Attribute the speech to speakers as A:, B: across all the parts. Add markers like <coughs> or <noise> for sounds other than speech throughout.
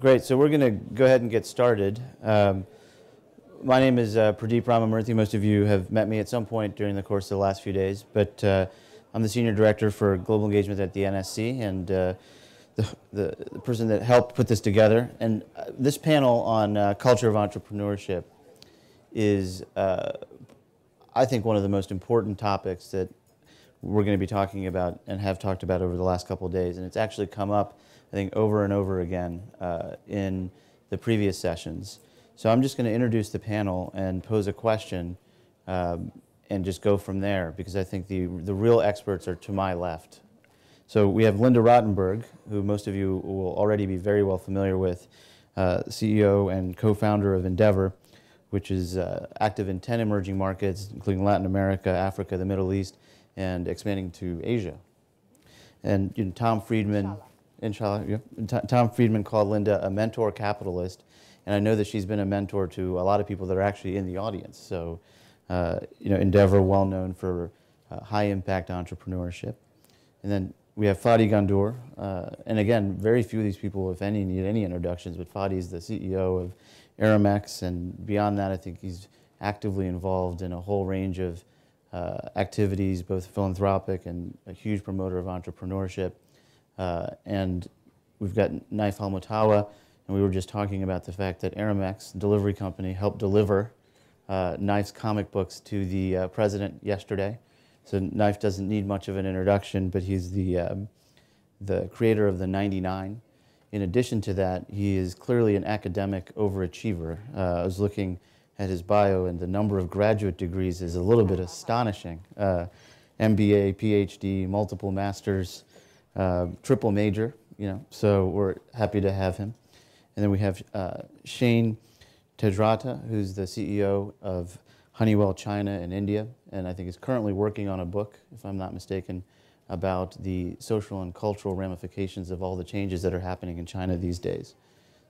A: Great. So we're going to go ahead and get started. Um, my name is uh, Pradeep Ramamurthy. Most of you have met me at some point during the course of the last few days, but uh, I'm the Senior Director for Global Engagement at the NSC and uh, the, the, person that helped put this together. And uh, this panel on uh, culture of entrepreneurship is, uh, I think, one of the most important topics that we're going to be talking about and have talked about over the last couple of days. And it's actually come up, I think, over and over again in the previous sessions. So I'm just going to introduce the panel and pose a question um, and just go from there because I think the, the real experts are to my left. So we have Linda Rottenberg, who most of you will already be very well familiar with, uh, CEO and co-founder of Endeavor, which is uh, active in 10 emerging markets, including Latin America, Africa, the Middle East, and expanding to Asia. And you know, Tom Friedman, inshallah, inshallah yeah, Tom Friedman called Linda a mentor capitalist and I know that she's been a mentor to a lot of people that are actually in the audience. So, uh, you know, Endeavor, well known for uh, high impact entrepreneurship. And then we have Fadi Ghandour. Uh, and again, very few of these people, if any, need any introductions, but Fadi is the CEO of Aramex. And beyond that, I think he's actively involved in a whole range of uh, activities, both philanthropic and a huge promoter of entrepreneurship. Uh, and we've got Naif Al Mutawa and we were just talking about the fact that Aramex, delivery company, helped deliver uh, Naif's comic books to the uh, president yesterday. So Naif doesn't need much of an introduction, but he's the, um, the creator of the 99. In addition to that, he is clearly an academic overachiever. Uh, I was looking at his bio, and the number of graduate degrees is a little bit astonishing. Uh, MBA, PhD, multiple masters, uh, triple major, you know, so we're happy to have him. And then we have uh, Shane Tedjarati, who's the CEO of Honeywell China and India, and I think is currently working on a book, if I'm not mistaken, about the social and cultural ramifications of all the changes that are happening in China these days.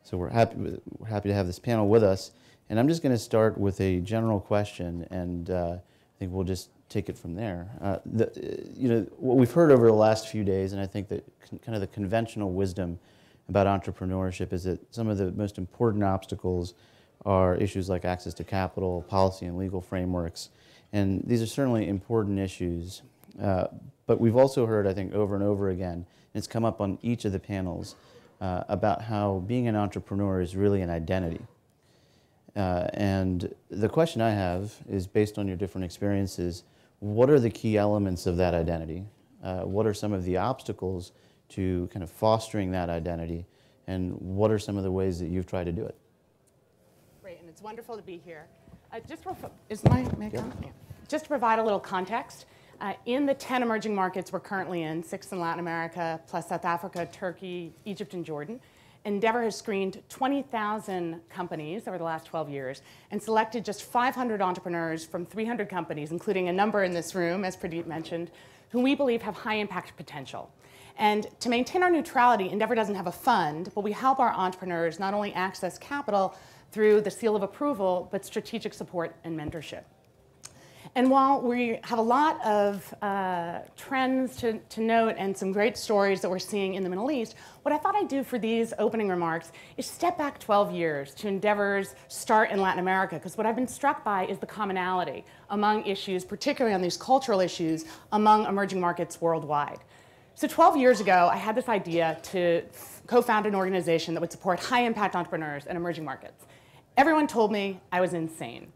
A: So we're happy, we're happy to have this panel with us. And I'm just going to start with a general question, and uh, I think we'll just take it from there. Uh, the, you know, what we've heard over the last few days, and I think that kind of the conventional wisdom about entrepreneurship is that some of the most important obstacles are issues like access to capital, policy and legal frameworks. And these are certainly important issues. Uh, but we've also heard, I think, over and over again, and it's come up on each of the panels, uh, about how being an entrepreneur is really an identity. Uh, and the question I have is based on your different experiences, what are the key elements of that identity? Uh, what are some of the obstacles to kind of fostering that identity? And what are some of the ways that you've tried to do it?
B: Great, and it's wonderful to be here. Uh, just is my yeah. Just to provide a little context, uh, in the 10 emerging markets we're currently in, six in Latin America, plus South Africa, Turkey, Egypt, and Jordan, Endeavor has screened 20,000 companies over the last 12 years and selected just 500 entrepreneurs from 300 companies, including a number in this room, as Pradeep mentioned, who we believe have high impact potential. And to maintain our neutrality, Endeavor doesn't have a fund, but we help our entrepreneurs not only access capital through the seal of approval, but strategic support and mentorship. And while we have a lot of uh, trends to, to note and some great stories that we're seeing in the Middle East, what I thought I'd do for these opening remarks is step back 12 years to Endeavor's start in Latin America, because what I've been struck by is the commonality among issues, particularly on these cultural issues, among emerging markets worldwide. So 12 years ago, I had this idea to co-found an organization that would support high-impact entrepreneurs in emerging markets. Everyone told me I was insane.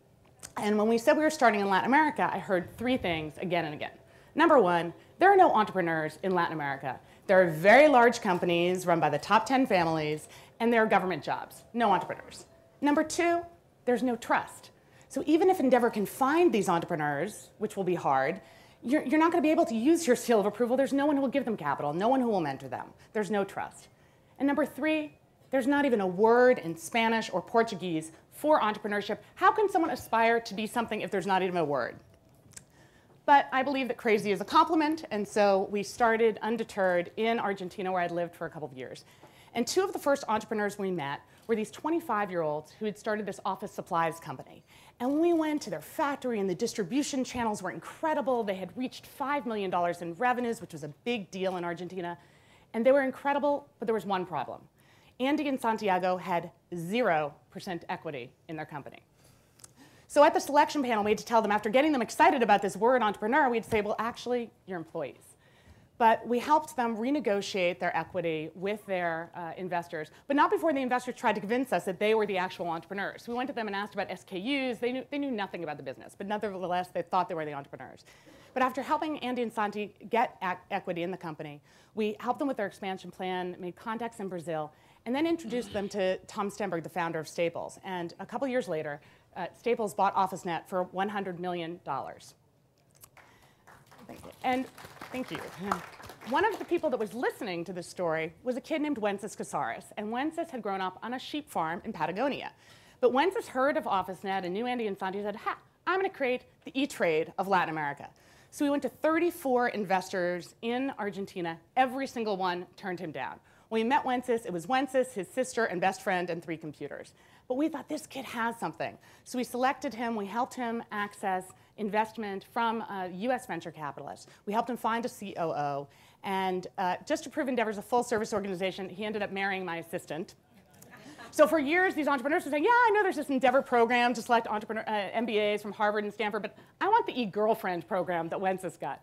B: And when we said we were starting in Latin America, I heard three things again and again. Number one, there are no entrepreneurs in Latin America. There are very large companies run by the top 10 families, and there are government jobs, no entrepreneurs. Number two, there's no trust. So even if Endeavor can find these entrepreneurs, which will be hard, you're, you're not going to be able to use your seal of approval. There's no one who will give them capital, no one who will mentor them. There's no trust. And number three, there's not even a word in Spanish or Portuguese for entrepreneurship. How can someone aspire to be something if there's not even a word? But I believe that crazy is a compliment, and so we started undeterred in Argentina, where I'd lived for a couple of years. And two of the first entrepreneurs we met were these 25 year olds who had started this office supplies company. And we went to their factory, and the distribution channels were incredible. They had reached $5 million in revenues, which was a big deal in Argentina. And they were incredible, but there was one problem. Andy and Santiago had 0% equity in their company. So at the selection panel, we had to tell them, after getting them excited about this word entrepreneur, we'd say, well, actually, you're employees. But we helped them renegotiate their equity with their uh, investors, but not before the investors tried to convince us that they were the actual entrepreneurs. We went to them and asked about SKUs. They knew, they knew nothing about the business, but nevertheless, they thought they were the entrepreneurs. But after helping Andy and Santi get equity in the company, we helped them with their expansion plan, made contacts in Brazil, and then introduced them to Tom Stemberg, the founder of Staples. And a couple years later, uh, Staples bought OfficeNet for $100 million. Thank. And thank you. One of the people that was listening to this story was a kid named Wences Casares. And Wences had grown up on a sheep farm in Patagonia. But Wences heard of OfficeNet and knew Andy and Santi said, ha, I'm going to create the E-Trade of Latin America. So we went to 34 investors in Argentina. Every single one turned him down. We met Wences, it was Wences, his sister, and best friend, and three computers. But we thought this kid has something. So we selected him, we helped him access investment from US venture capitalist. We helped him find a COO. And uh, just to prove Endeavor's a full service organization, he ended up marrying my assistant. So for years, these entrepreneurs were saying, yeah, I know there's this Endeavor program to select entrepreneur, uh, MBAs from Harvard and Stanford, but I want the e-girlfriend program that Wences got.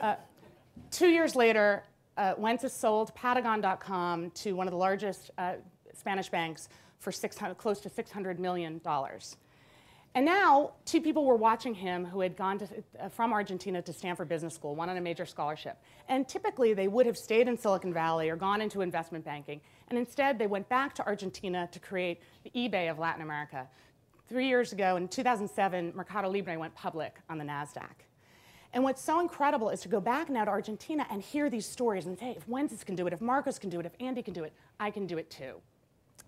B: Uh, two years later, uh, Wences sold Patagon.com to one of the largest uh, Spanish banks for close to $600 million. And now, two people were watching him who had gone to, uh, from Argentina to Stanford Business School, one on a major scholarship. And typically, they would have stayed in Silicon Valley or gone into investment banking. And instead, they went back to Argentina to create the eBay of Latin America. Three years ago, in 2007, Mercado Libre went public on the NASDAQ. And what's so incredible is to go back now to Argentina and hear these stories and say, if Wences can do it, if Marcos can do it, if Andy can do it, I can do it too.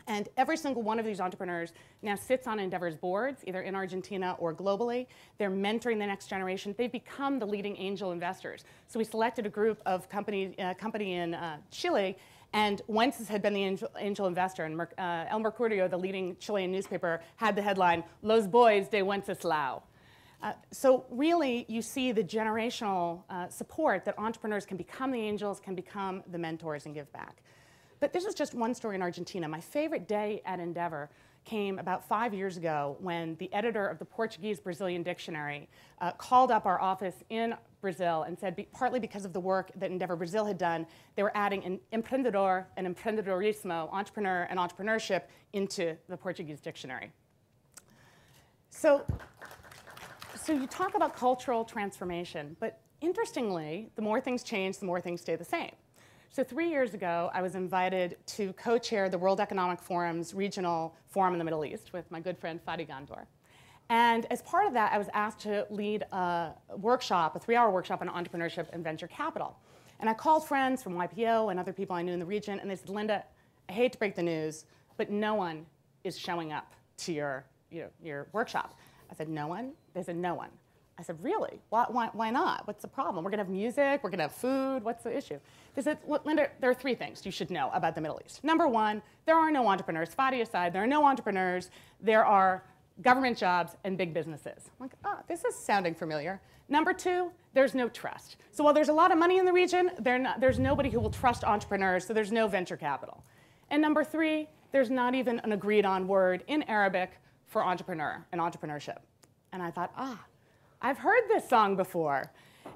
B: And every single one of these entrepreneurs now sits on Endeavor's boards, either in Argentina or globally. They're mentoring the next generation. They've become the leading angel investors. So we selected a group of company, uh, company in uh, Chile, and Wences had been the angel, angel investor. And uh, El Mercurio, the leading Chilean newspaper, had the headline, Los Boys de Wenceslao. Uh, so really, you see the generational uh, support that entrepreneurs can become the angels, can become the mentors, and give back. But this is just one story in Argentina. My favorite day at Endeavor came about five years ago when the editor of the Portuguese Brazilian Dictionary uh, called up our office in Brazil and said, be, partly because of the work that Endeavor Brazil had done, they were adding an empreendedor and empreendedorismo, entrepreneur and entrepreneurship, into the Portuguese dictionary. So, so you talk about cultural transformation, but interestingly, the more things change, the more things stay the same. So three years ago, I was invited to co-chair the World Economic Forum's regional forum in the Middle East with my good friend Fadi Ghandour. And as part of that, I was asked to lead a workshop, a three-hour workshop on entrepreneurship and venture capital. And I called friends from YPO and other people I knew in the region, and they said, Linda, I hate to break the news, but no one is showing up to your, you know, your workshop. I said, no one? They said, no one. I said, really? Why, why, why not? What's the problem? We're going to have music. We're going to have food. What's the issue? They said, Linda, there are three things you should know about the Middle East. Number one, there are no entrepreneurs. Fadi aside, there are no entrepreneurs. There are government jobs and big businesses. I'm like, oh, this is sounding familiar. Number two, there's no trust. So while there's a lot of money in the region, not, there's nobody who will trust entrepreneurs, so there's no venture capital. And number three, there's not even an agreed on word in Arabic for entrepreneur and entrepreneurship. And I thought, ah, I've heard this song before.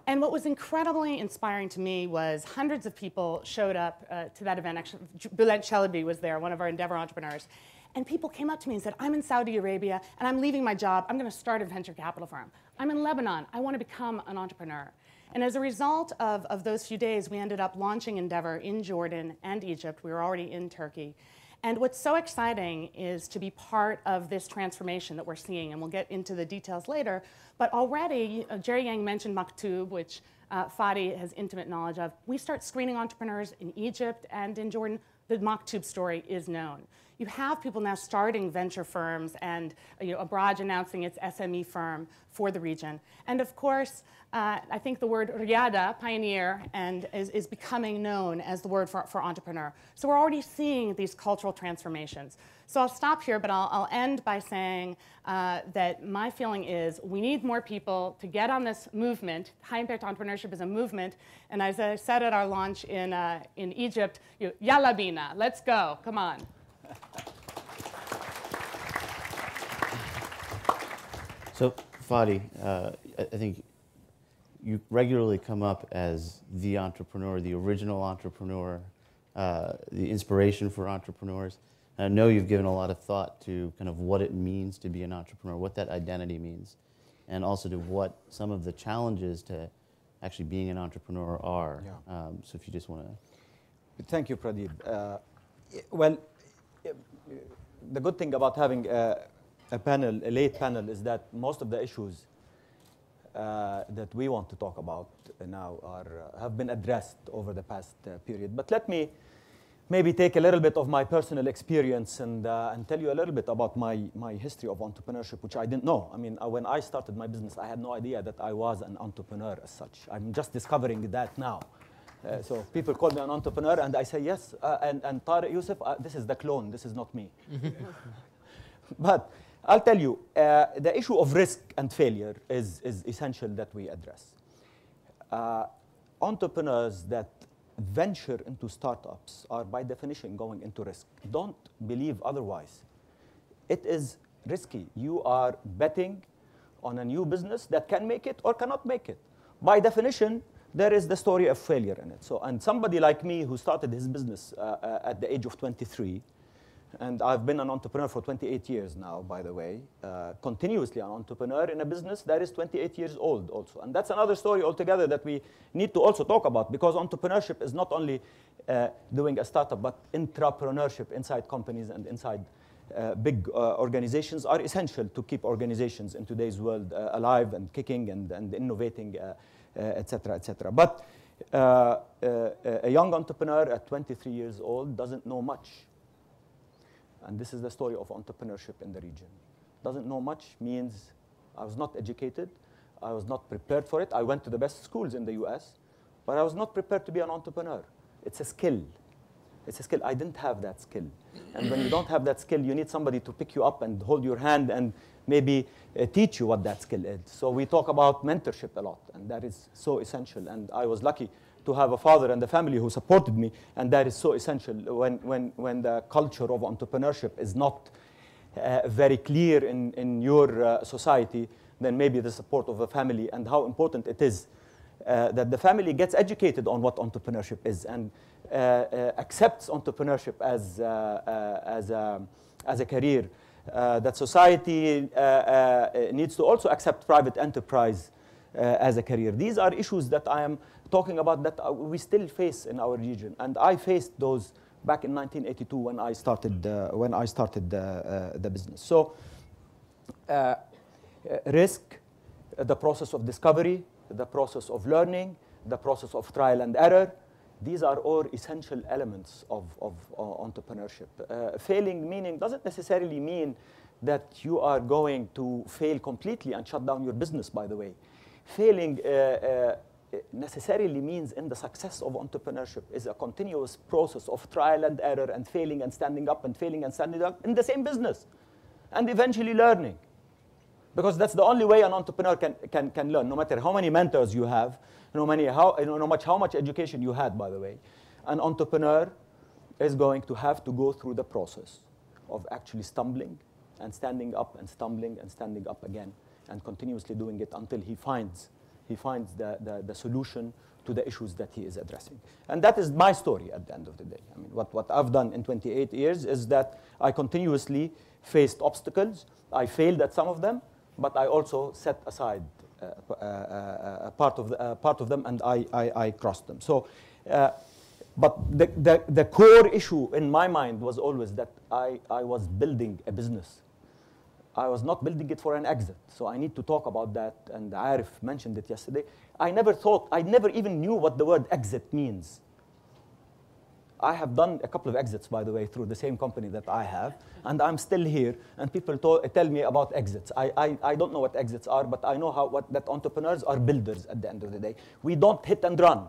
B: And what was incredibly inspiring to me was hundreds of people showed up uh, to that event. Actually, Bülent Çelebi was there, one of our Endeavor entrepreneurs. And people came up to me and said, I'm in Saudi Arabia and I'm leaving my job. I'm going to start a venture capital firm. I'm in Lebanon. I want to become an entrepreneur. And as a result of, of those few days, we ended up launching Endeavor in Jordan and Egypt. We were already in Turkey. And what's so exciting is to be part of this transformation that we're seeing, and we'll get into the details later. But already, uh, Jerry Yang mentioned Maktoob, which uh, Fadi has intimate knowledge of. We start screening entrepreneurs in Egypt and in Jordan. The Maktoob story is known. You have people now starting venture firms and you know, Abraaj announcing its SME firm for the region. And of course, uh, I think the word riada, pioneer, and is, is becoming known as the word for, for entrepreneur. So we're already seeing these cultural transformations. So I'll stop here, but I'll, I'll end by saying uh, that my feeling is we need more people to get on this movement. High impact entrepreneurship is a movement. And as I said at our launch in, uh, in Egypt, you yalla Let's go. Come on. <laughs>
A: So, Fadi, uh, I think you regularly come up as the entrepreneur, the original entrepreneur, uh, the inspiration for entrepreneurs. And I know you've given a lot of thought to kind of what it means to be an entrepreneur, what that identity means, and also to what some of the challenges to actually being an entrepreneur are.
C: Yeah.
A: Um, so, if you just want to.
C: Thank you, Pradeep. Uh, well, the good thing about having a, a panel, a late panel, is that most of the issues uh, that we want to talk about now are, uh, have been addressed over the past uh, period. But let me maybe take a little bit of my personal experience and, uh, and tell you a little bit about my, my history of entrepreneurship, which I didn't know. I mean, uh, when I started my business, I had no idea that I was an entrepreneur as such. I'm just discovering that now. Uh, so people call me an entrepreneur, and I say yes. Uh, and, and Tariq Youssef, uh, this is the clone. This is not me. <laughs> but I'll tell you, uh, the issue of risk and failure is, is essential that we address. Uh, entrepreneurs that venture into startups are by definition going into risk. Don't believe otherwise. It is risky. You are betting on a new business that can make it or cannot make it. By definition, there is the story of failure in it. So, and somebody like me who started his business uh, uh, at the age of 23, and I've been an entrepreneur for 28 years now, by the way, uh, continuously an entrepreneur in a business that is 28 years old also. And that's another story altogether that we need to also talk about because entrepreneurship is not only uh, doing a startup, but intrapreneurship inside companies and inside uh, big uh, organizations are essential to keep organizations in today's world uh, alive and kicking and, and innovating, uh, etc. cetera, et cetera. But uh, uh, a young entrepreneur at 23 years old doesn't know much. And this is the story of entrepreneurship in the region. Doesn't know much means I was not educated, I was not prepared for it. I went to the best schools in the US, but I was not prepared to be an entrepreneur. It's a skill. It's a skill. I didn't have that skill. And when you don't have that skill, you need somebody to pick you up and hold your hand and maybe uh, teach you what that skill is. So we talk about mentorship a lot, and that is so essential. And I was lucky to have a father and a family who supported me, and that is so essential when, when, when the culture of entrepreneurship is not uh, very clear in, in your uh, society, then maybe the support of a family and how important it is uh, that the family gets educated on what entrepreneurship is and uh, uh, accepts entrepreneurship as, uh, as, a, as a career. Uh, that society uh, uh, needs to also accept private enterprise uh, as a career. These are issues that I am talking about that we still face in our region, and I faced those back in 1982 when I started when I started the business. So, risk, the process of discovery, the process of learning, the process of trial and error. These are all essential elements of, of uh, entrepreneurship. Uh, failing meaning doesn't necessarily mean that you are going to fail completely and shut down your business, by the way. Failing uh, uh, necessarily means in the success of entrepreneurship is a continuous process of trial and error and failing and standing up and failing and standing up in the same business and eventually learning because that's the only way an entrepreneur can, can, can learn no matter how many mentors you have no, many how, no much how much education you had by the way an entrepreneur is going to have to go through the process of actually stumbling and standing up and stumbling and standing up again and continuously doing it until he finds he finds the, the, the solution to the issues that he is addressing. And that is my story at the end of the day. I mean, what, what I've done in 28 years is that I continuously faced obstacles. I failed at some of them, but I also set aside part, of the, uh, part of them and I, I, I crossed them. So, uh, but the, the, the core issue in my mind was always that I, I was building a business. I was not building it for an exit. So I need to talk about that. And Arif mentioned it yesterday. I never thought, I never even knew what the word exit means. I have done a couple of exits, by the way, through the same company that I have, and I'm still here. And people to- uh, tell me about exits. I, I, I don't know what exits are, but I know how what, that entrepreneurs are builders at the end of the day. We don't hit and run.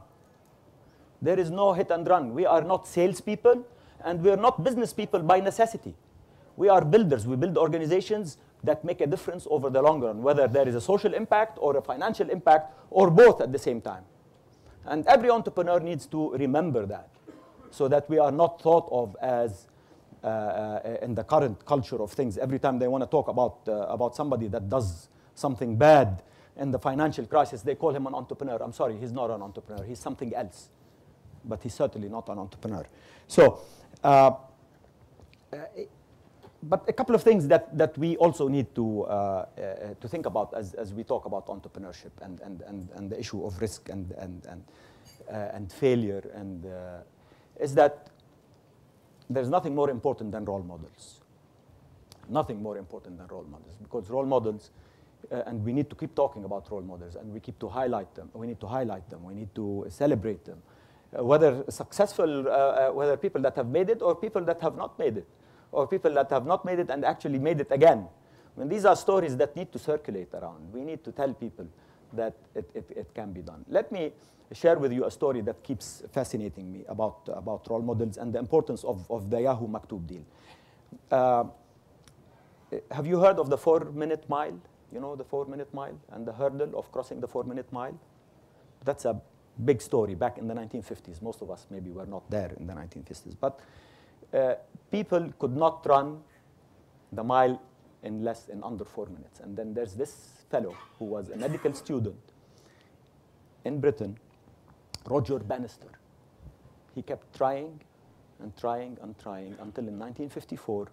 C: There is no hit and run. We are not salespeople, and we are not business people by necessity. We are builders. We build organizations that make a difference over the long run, whether there is a social impact or a financial impact or both at the same time. And every entrepreneur needs to remember that. So that we are not thought of as uh, uh, in the current culture of things. Every time they want to talk about, uh, about somebody that does something bad in the financial crisis, they call him an entrepreneur. I'm sorry, he's not an entrepreneur. He's something else. But he's certainly not an entrepreneur. So, uh, but a couple of things that, that we also need to, uh, uh, to think about as, as we talk about entrepreneurship and, and, and, and the issue of risk and, and, and, uh, and failure and, is that there's nothing more important than role models. Nothing more important than role models because role models, uh, and we need to keep talking about role models and we keep to highlight them. We need to highlight them. We need to celebrate them. Uh, whether successful, uh, uh, whether people that have made it or people that have not made it, or people that have not made it and actually made it again. I mean, these are stories that need to circulate around. We need to tell people that it, it, it can be done. Let me share with you a story that keeps fascinating me about, about role models and the importance of, of the Yahoo Maktoob deal. Uh, have you heard of the four minute mile? You know the four minute mile and the hurdle of crossing the four minute mile? That's a big story back in the 1950s. Most of us maybe were not there in the 1950s. But uh, people could not run the mile in less in under four minutes. And then there's this fellow who was a medical student in Britain, Roger Bannister. He kept trying and trying and trying until in 1954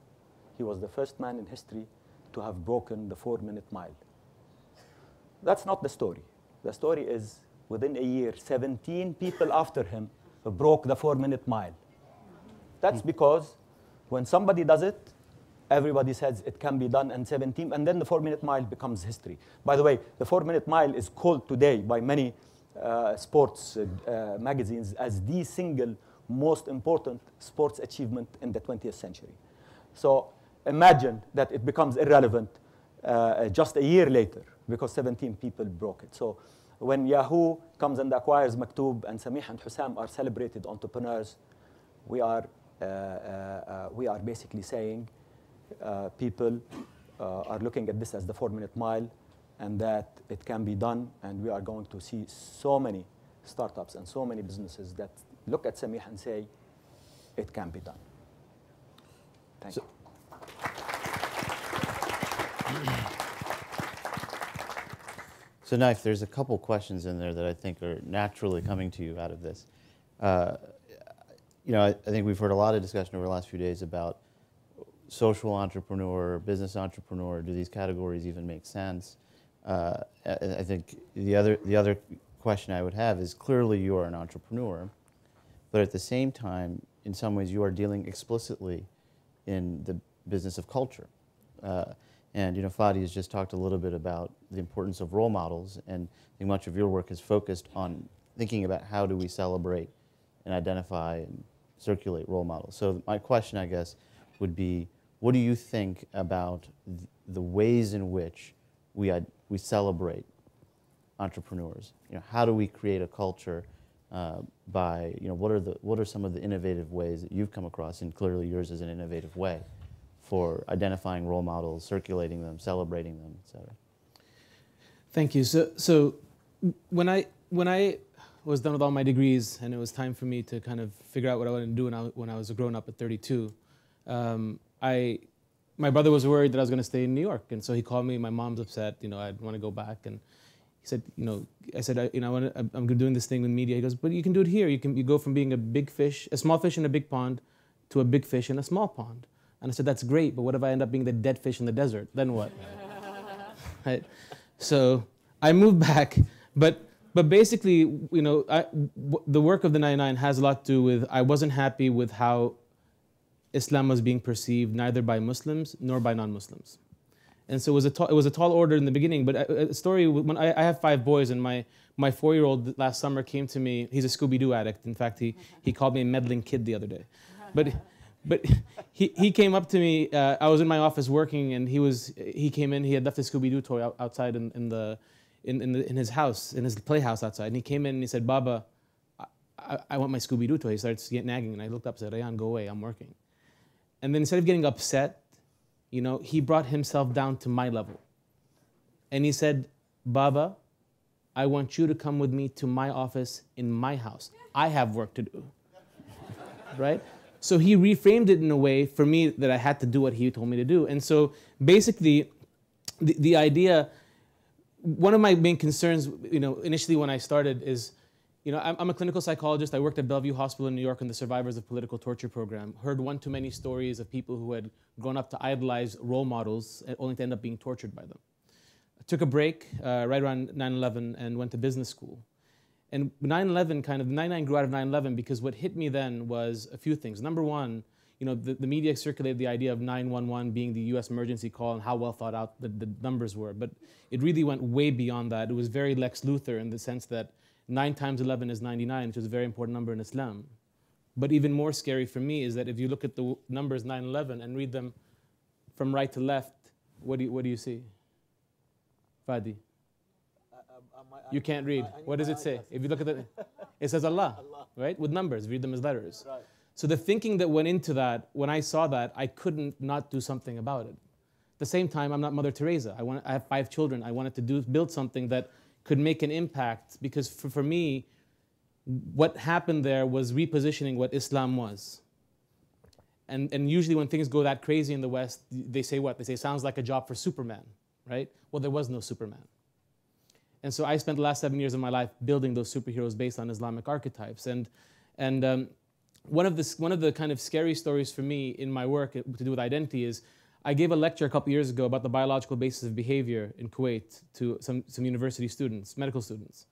C: he was the first man in history to have broken the four minute mile. That's not the story. The story is within a year, 17 people after him broke the four minute mile. That's hmm. because when somebody does it, everybody says it can be done and 17, and then the four minute mile becomes history. By the way, the four minute mile is called today by many sports uh, magazines as the single most important sports achievement in the 20th century. So imagine that it becomes irrelevant uh, just a year later because 17 people broke it. So when Yahoo comes and acquires Maktoob and Samih and Hussam are celebrated entrepreneurs, we are, uh, uh, uh, we are basically saying uh, people uh, are looking at this as the four minute mile and that it can be done and we are going to see so many startups and so many businesses that look at Samih and say it can be done. Thank
A: So-
C: you.
A: So, Naif, there's a couple questions in there that I think are naturally coming to you out of this. Uh, you know, I, I think we've heard a lot of discussion over the last few days about social entrepreneur, business entrepreneur. Do these categories even make sense? Uh, I, think the other the other question I would have is clearly you are an entrepreneur, but at the same time, in some ways, you are dealing explicitly in the business of culture. Uh, and you know, Fadi has just talked a little bit about the importance of role models, and I think much of your work is focused on thinking about how do we celebrate and identify and circulate role models. So my question, I guess, would be, what do you think about th- the ways in which we we celebrate entrepreneurs? You know, how do we create a culture uh, by you know what are the what are some of the innovative ways that you've come across, and clearly yours is an innovative way for identifying role models, circulating them, celebrating them, et cetera.
D: Thank you. So, so when I when I was done with all my degrees and it was time for me to kind of figure out what I wanted to do when I, when I was a grown up at 32, um, I my brother was worried that I was going to stay in New York, and so he called me. My mom's upset. You know, I want to go back, and he said, you know, I said, I, you know, I wanna, I'm I'm doing this thing with media. He goes, but you can do it here. You can you go from being a big fish, a small fish in a big pond, to a big fish in a small pond. And I said, that's great, but what if I end up being the dead fish in the desert? Then what? <laughs> right? So I moved back, but but basically, you know, I, w- the work of the 99 has a lot to do with I wasn't happy with how Islam was being perceived, neither by Muslims nor by non-Muslims. And so it was a tall, it was a tall order in the beginning. But a, a story when I, I have five boys, and my my four-year-old last summer came to me. He's a Scooby-Doo addict. In fact, he he called me a meddling kid the other day. But but he, he came up to me. Uh, I was in my office working, and he was he came in. He had left his Scooby Doo toy out, outside in, in the in in, the, in his house, in his playhouse outside. And he came in and he said, "Baba, I, I, want my Scooby Doo toy." He started get nagging, and I looked up and said, "Rayan, go away. I'm working." And then instead of getting upset, you know, he brought himself down to my level, and he said, "Baba, I want you to come with me to my office in my house. I have work to do." <laughs> right? So he reframed it in a way for me that I had to do what he told me to do. And so basically, the, the idea, one of my main concerns, you know, initially when I started is, you know, I'm, I'm a clinical psychologist. I worked at Bellevue Hospital in New York in the Survivors of Political Torture program. Heard one too many stories of people who had grown up to idolize role models only to end up being tortured by them. I took a break uh, right around 9/11 and went to business school. And 9/11 kind of 99 grew out of 9/11 because what hit me then was a few things. Number one, you know, the, the media circulated the idea of 911 being the U.S. emergency call and how well thought out the, the numbers were, but it really went way beyond that. It was very Lex Luthor in the sense that 9 times 11 is 99, which is a very important number in Islam. But even more scary for me is that if you look at the numbers 9 11 and read them from right to left, what do you, what do you see? Fadi. You can't read. What does it say? If you look at it, it says Allah, right? With numbers, read them as letters. So the thinking that went into that, when I saw that, I couldn't not do something about it. At the same time, I'm not Mother Teresa. I, want, I have five children. I wanted to do, build something that could make an impact because for, for me, what happened there was repositioning what Islam was. And, and usually when things go that crazy in the West, they say what? They say, sounds like a job for Superman, right? Well, there was no Superman. And so I spent the last seven years of my life building those superheroes based on Islamic archetypes. And, and um, one, of the, one of the kind of scary stories for me in my work to do with identity is I gave a lecture a couple years ago about the biological basis of behavior in Kuwait to some, some university students, medical students.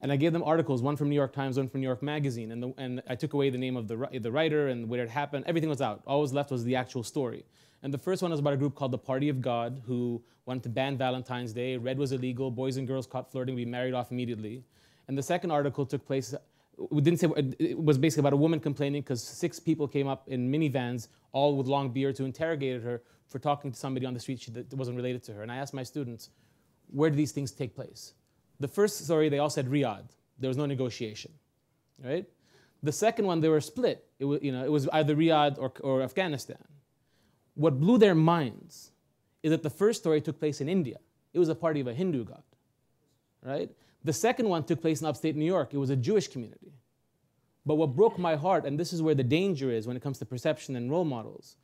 D: And I gave them articles, one from New York Times, one from New York Magazine. And, the, and I took away the name of the, the writer and where it happened. Everything was out. All was left was the actual story. And the first one was about a group called the Party of God who wanted to ban Valentine's Day. Red was illegal. Boys and girls caught flirting. We married off immediately. And the second article took place we didn't say it was basically about a woman complaining because six people came up in minivans, all with long beards, who interrogated her for talking to somebody on the street that wasn't related to her. And I asked my students, where do these things take place? The first story, they all said Riyadh. There was no negotiation, right? The second one, they were split. It was, you know, it was either Riyadh or, or Afghanistan. What blew their minds is that the first story took place in India. It was a party of a Hindu god, right? The second one took place in upstate New York. It was a Jewish community. But what broke my heart, and this is where the danger is when it comes to perception and role models,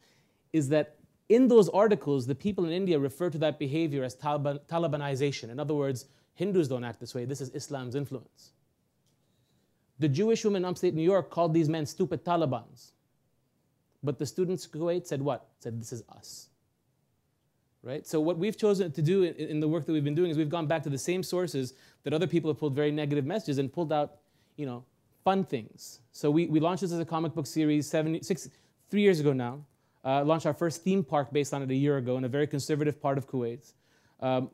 D: is that in those articles, the people in India refer to that behavior as Taliban, Talibanization. In other words, Hindus don't act this way. This is Islam's influence. The Jewish women in upstate New York called these men stupid Talibans. But the students in Kuwait said what? Said, this is us. Right? So what we've chosen to do in, in the work that we've been doing is we've gone back to the same sources that other people have pulled very negative messages and pulled out, you know, fun things. So we, we launched this as a comic book series seven, six, three years ago now. Uh, launched our first theme park based on it a year ago in a very conservative part of Kuwait. Um,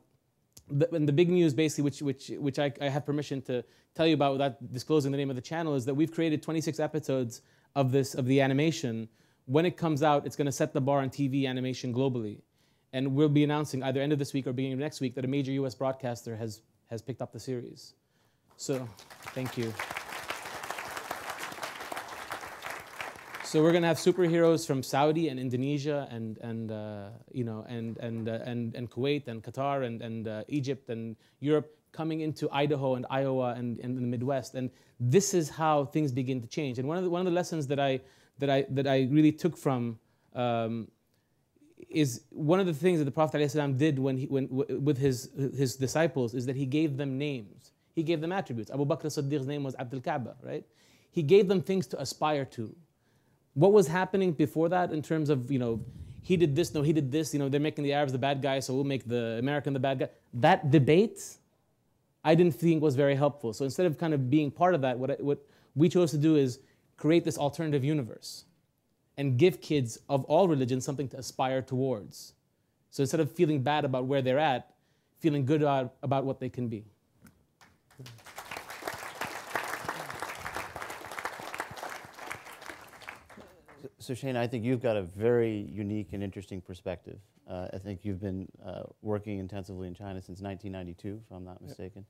D: the, and the big news, basically, which, which, which I, I, have permission to tell you about without disclosing the name of the channel, is that we've created 26 episodes of this of the animation. When it comes out, it's going to set the bar on TV animation globally, and we'll be announcing either end of this week or beginning of next week that a major U.S. broadcaster has has picked up the series. So, thank you. So we're going to have superheroes from Saudi and Indonesia and, and uh, you know, and, and, uh, and, and Kuwait and Qatar and, and uh, Egypt and Europe coming into Idaho and Iowa and, and the Midwest. And this is how things begin to change. And one of the, one of the lessons that I, that, I, that I really took from um, is one of the things that the Prophet ﷺ did when he, when, with his, his disciples is that he gave them names. He gave them attributes. Abu Bakr as-Siddiq's name was Abdul Kaaba, right? He gave them things to aspire to what was happening before that in terms of, you know, he did this, no, he did this, you know, they're making the Arabs the bad guy, so we'll make the American the bad guy. That debate, I didn't think was very helpful. So instead of kind of being part of that, what, what we chose to do is create this alternative universe and give kids of all religions something to aspire towards. So instead of feeling bad about where they're at, feeling good about, about what they can be.
A: So Shane, I think you've got a very unique and interesting perspective. Uh, I think you've been uh, working intensively in China since 1992, if I'm not mistaken.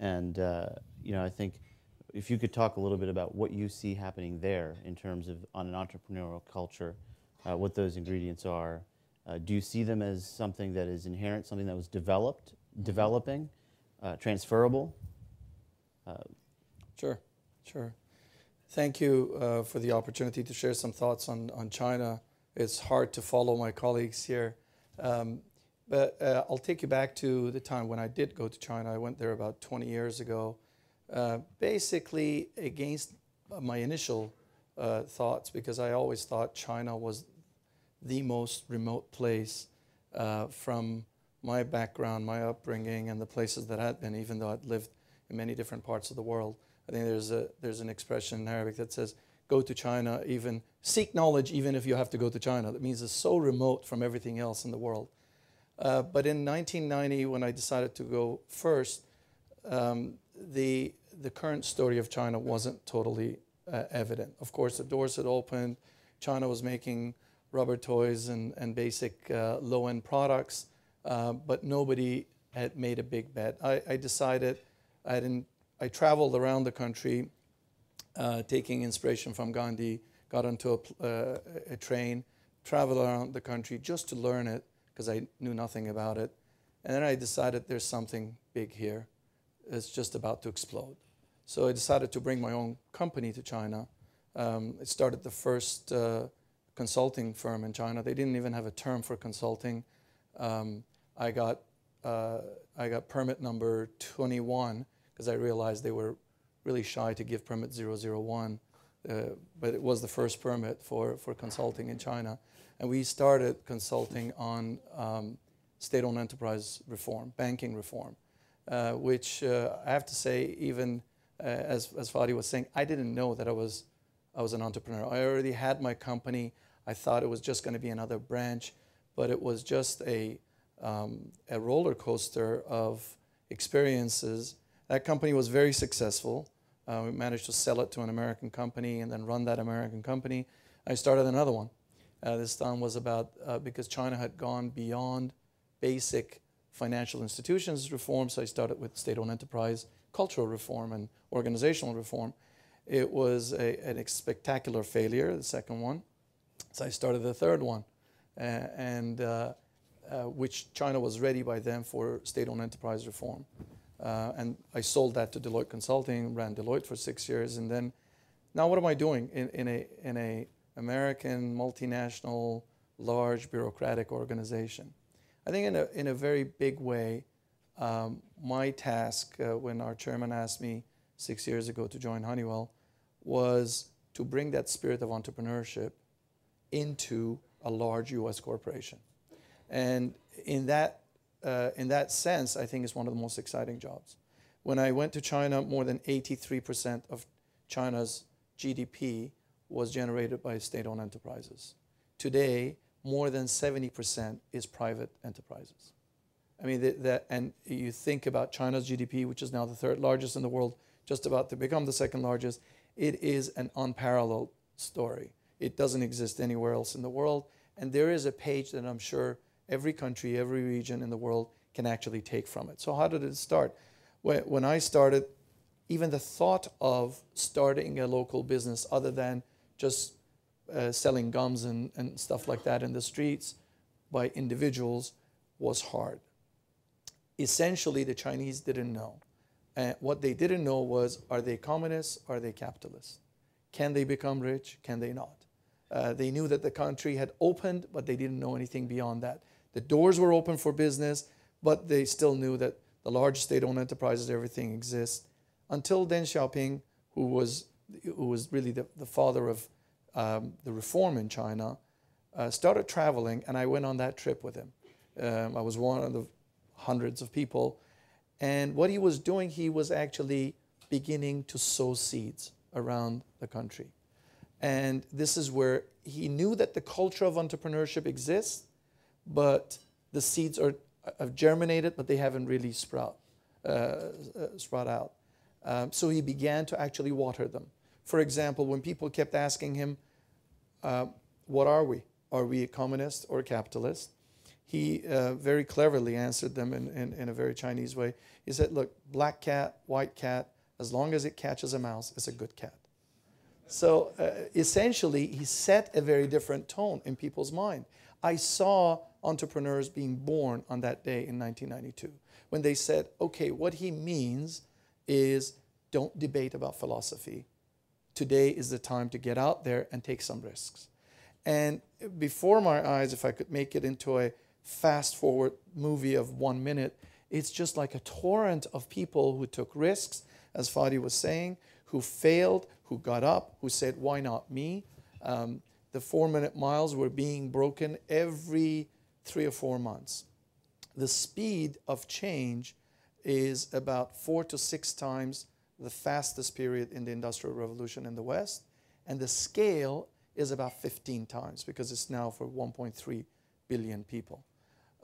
A: Yep. And uh, you know, I think if you could talk a little bit about what you see happening there in terms of on an entrepreneurial culture, uh, what those ingredients are. Uh, do you see them as something that is inherent, something that was developed, mm-hmm. developing, uh, transferable?
E: sure, sure. Thank you uh, for the opportunity to share some thoughts on, on China. It's hard to follow my colleagues here. Um, but uh, I'll take you back to the time when I did go to China. I went there about 20 years ago, uh, basically against my initial uh, thoughts, because I always thought China was the most remote place uh, from my background, my upbringing, and the places that I'd been, even though I'd lived in many different parts of the world. I think there's, a, there's an expression in Arabic that says, go to China, even seek knowledge, even if you have to go to China. That means it's so remote from everything else in the world. Uh, but in 1990, when I decided to go first, um, the, the current story of China wasn't totally uh, evident. Of course, the doors had opened. China was making rubber toys and, and basic uh, low end products, uh, but nobody had made a big bet. I, I decided I, didn't, I traveled around the country uh, taking inspiration from Gandhi, got onto a, uh, a train, traveled around the country just to learn it because I knew nothing about it. And then I decided there's something big here. It's just about to explode. So I decided to bring my own company to China. Um, it started the first uh, consulting firm in China. They didn't even have a term for consulting. Um, I got uh, I got permit number 21 because I realized they were really shy to give permit 001, uh, but it was the first permit for, for consulting in China. And we started consulting on um, state owned enterprise reform, banking reform, uh, which uh, I have to say, even uh, as, as Fadi was saying, I didn't know that I was, I was an entrepreneur. I already had my company. I thought it was just going to be another branch, but it was just a, um, a roller coaster of experiences. That company was very successful. Uh, we managed to sell it to an American company and then run that American company. I started another one. Uh, this time was about uh, because China had gone beyond basic financial institutions reform. So I started with state-owned enterprise, cultural reform, and organizational reform. It was a, a spectacular failure, the second one. So I started the third one, uh, and uh, which China was ready by then for state-owned enterprise reform. Uh, and I sold that to Deloitte Consulting, ran Deloitte for six years, and then now what am I doing in, in a in a American multinational large bureaucratic organization? I think in a in a very big way, um, my task uh, when our chairman asked me six years ago to join Honeywell was to bring that spirit of entrepreneurship into a large U.S. corporation, and in that uh, in that sense, I think it's one of the most exciting jobs. When I went to China, more than 83% of China's GDP was generated by state owned enterprises. Today, more than 70% is private enterprises. I mean, that, and you think about China's GDP, which is now the third largest in the world, just about to become the second largest, it is an unparalleled story. It doesn't exist anywhere else in the world. And there is a page that I'm sure every country, every region in the world can actually take from it. So, how did it start? When I started, even the thought of starting a local business other than just uh, selling gums and, and stuff like that in the streets by individuals was hard. Essentially, the Chinese didn't know. And what they didn't know was are they communists? Are they capitalists? Can they become rich? Can they not? Uh, they knew that the country had opened, but they didn't know anything beyond that. The doors were open for business, but they still knew that the large state-owned enterprises, everything exists. Until Deng Xiaoping, who was who was really the, the father of um, the reform in China, uh, started traveling, and I went on that trip with him. Um, I was one of the hundreds of people, and what he was doing, he was actually beginning to sow seeds around the country. And this is where he knew that the culture of entrepreneurship exists, but the seeds are have germinated, but they haven't really sprout, uh, uh, sprout out. Um, so he began to actually water them. For example, when people kept asking him, uh, "What are we? Are we a communist or a capitalist?" He uh, very cleverly answered them in, in, in a very Chinese way. He said, "Look, black cat, white cat. As long as it catches a mouse, it's a good cat." So uh, essentially, he set a very different tone in people's mind. I saw entrepreneurs being born on that day in 1992 when they said, okay, what he means is don't debate about philosophy. today is the time to get out there and take some risks. And before my eyes, if I could make it into a fast forward movie of one minute, it's just like a torrent of people who took risks, as Fadi was saying, who failed, who got up, who said, Why not me? Um, the four minute miles were being broken every three or four months. The speed of change is about four to six times the fastest period in the Industrial Revolution in the West, and the scale is about 15 times because it's now for 1.3 billion people.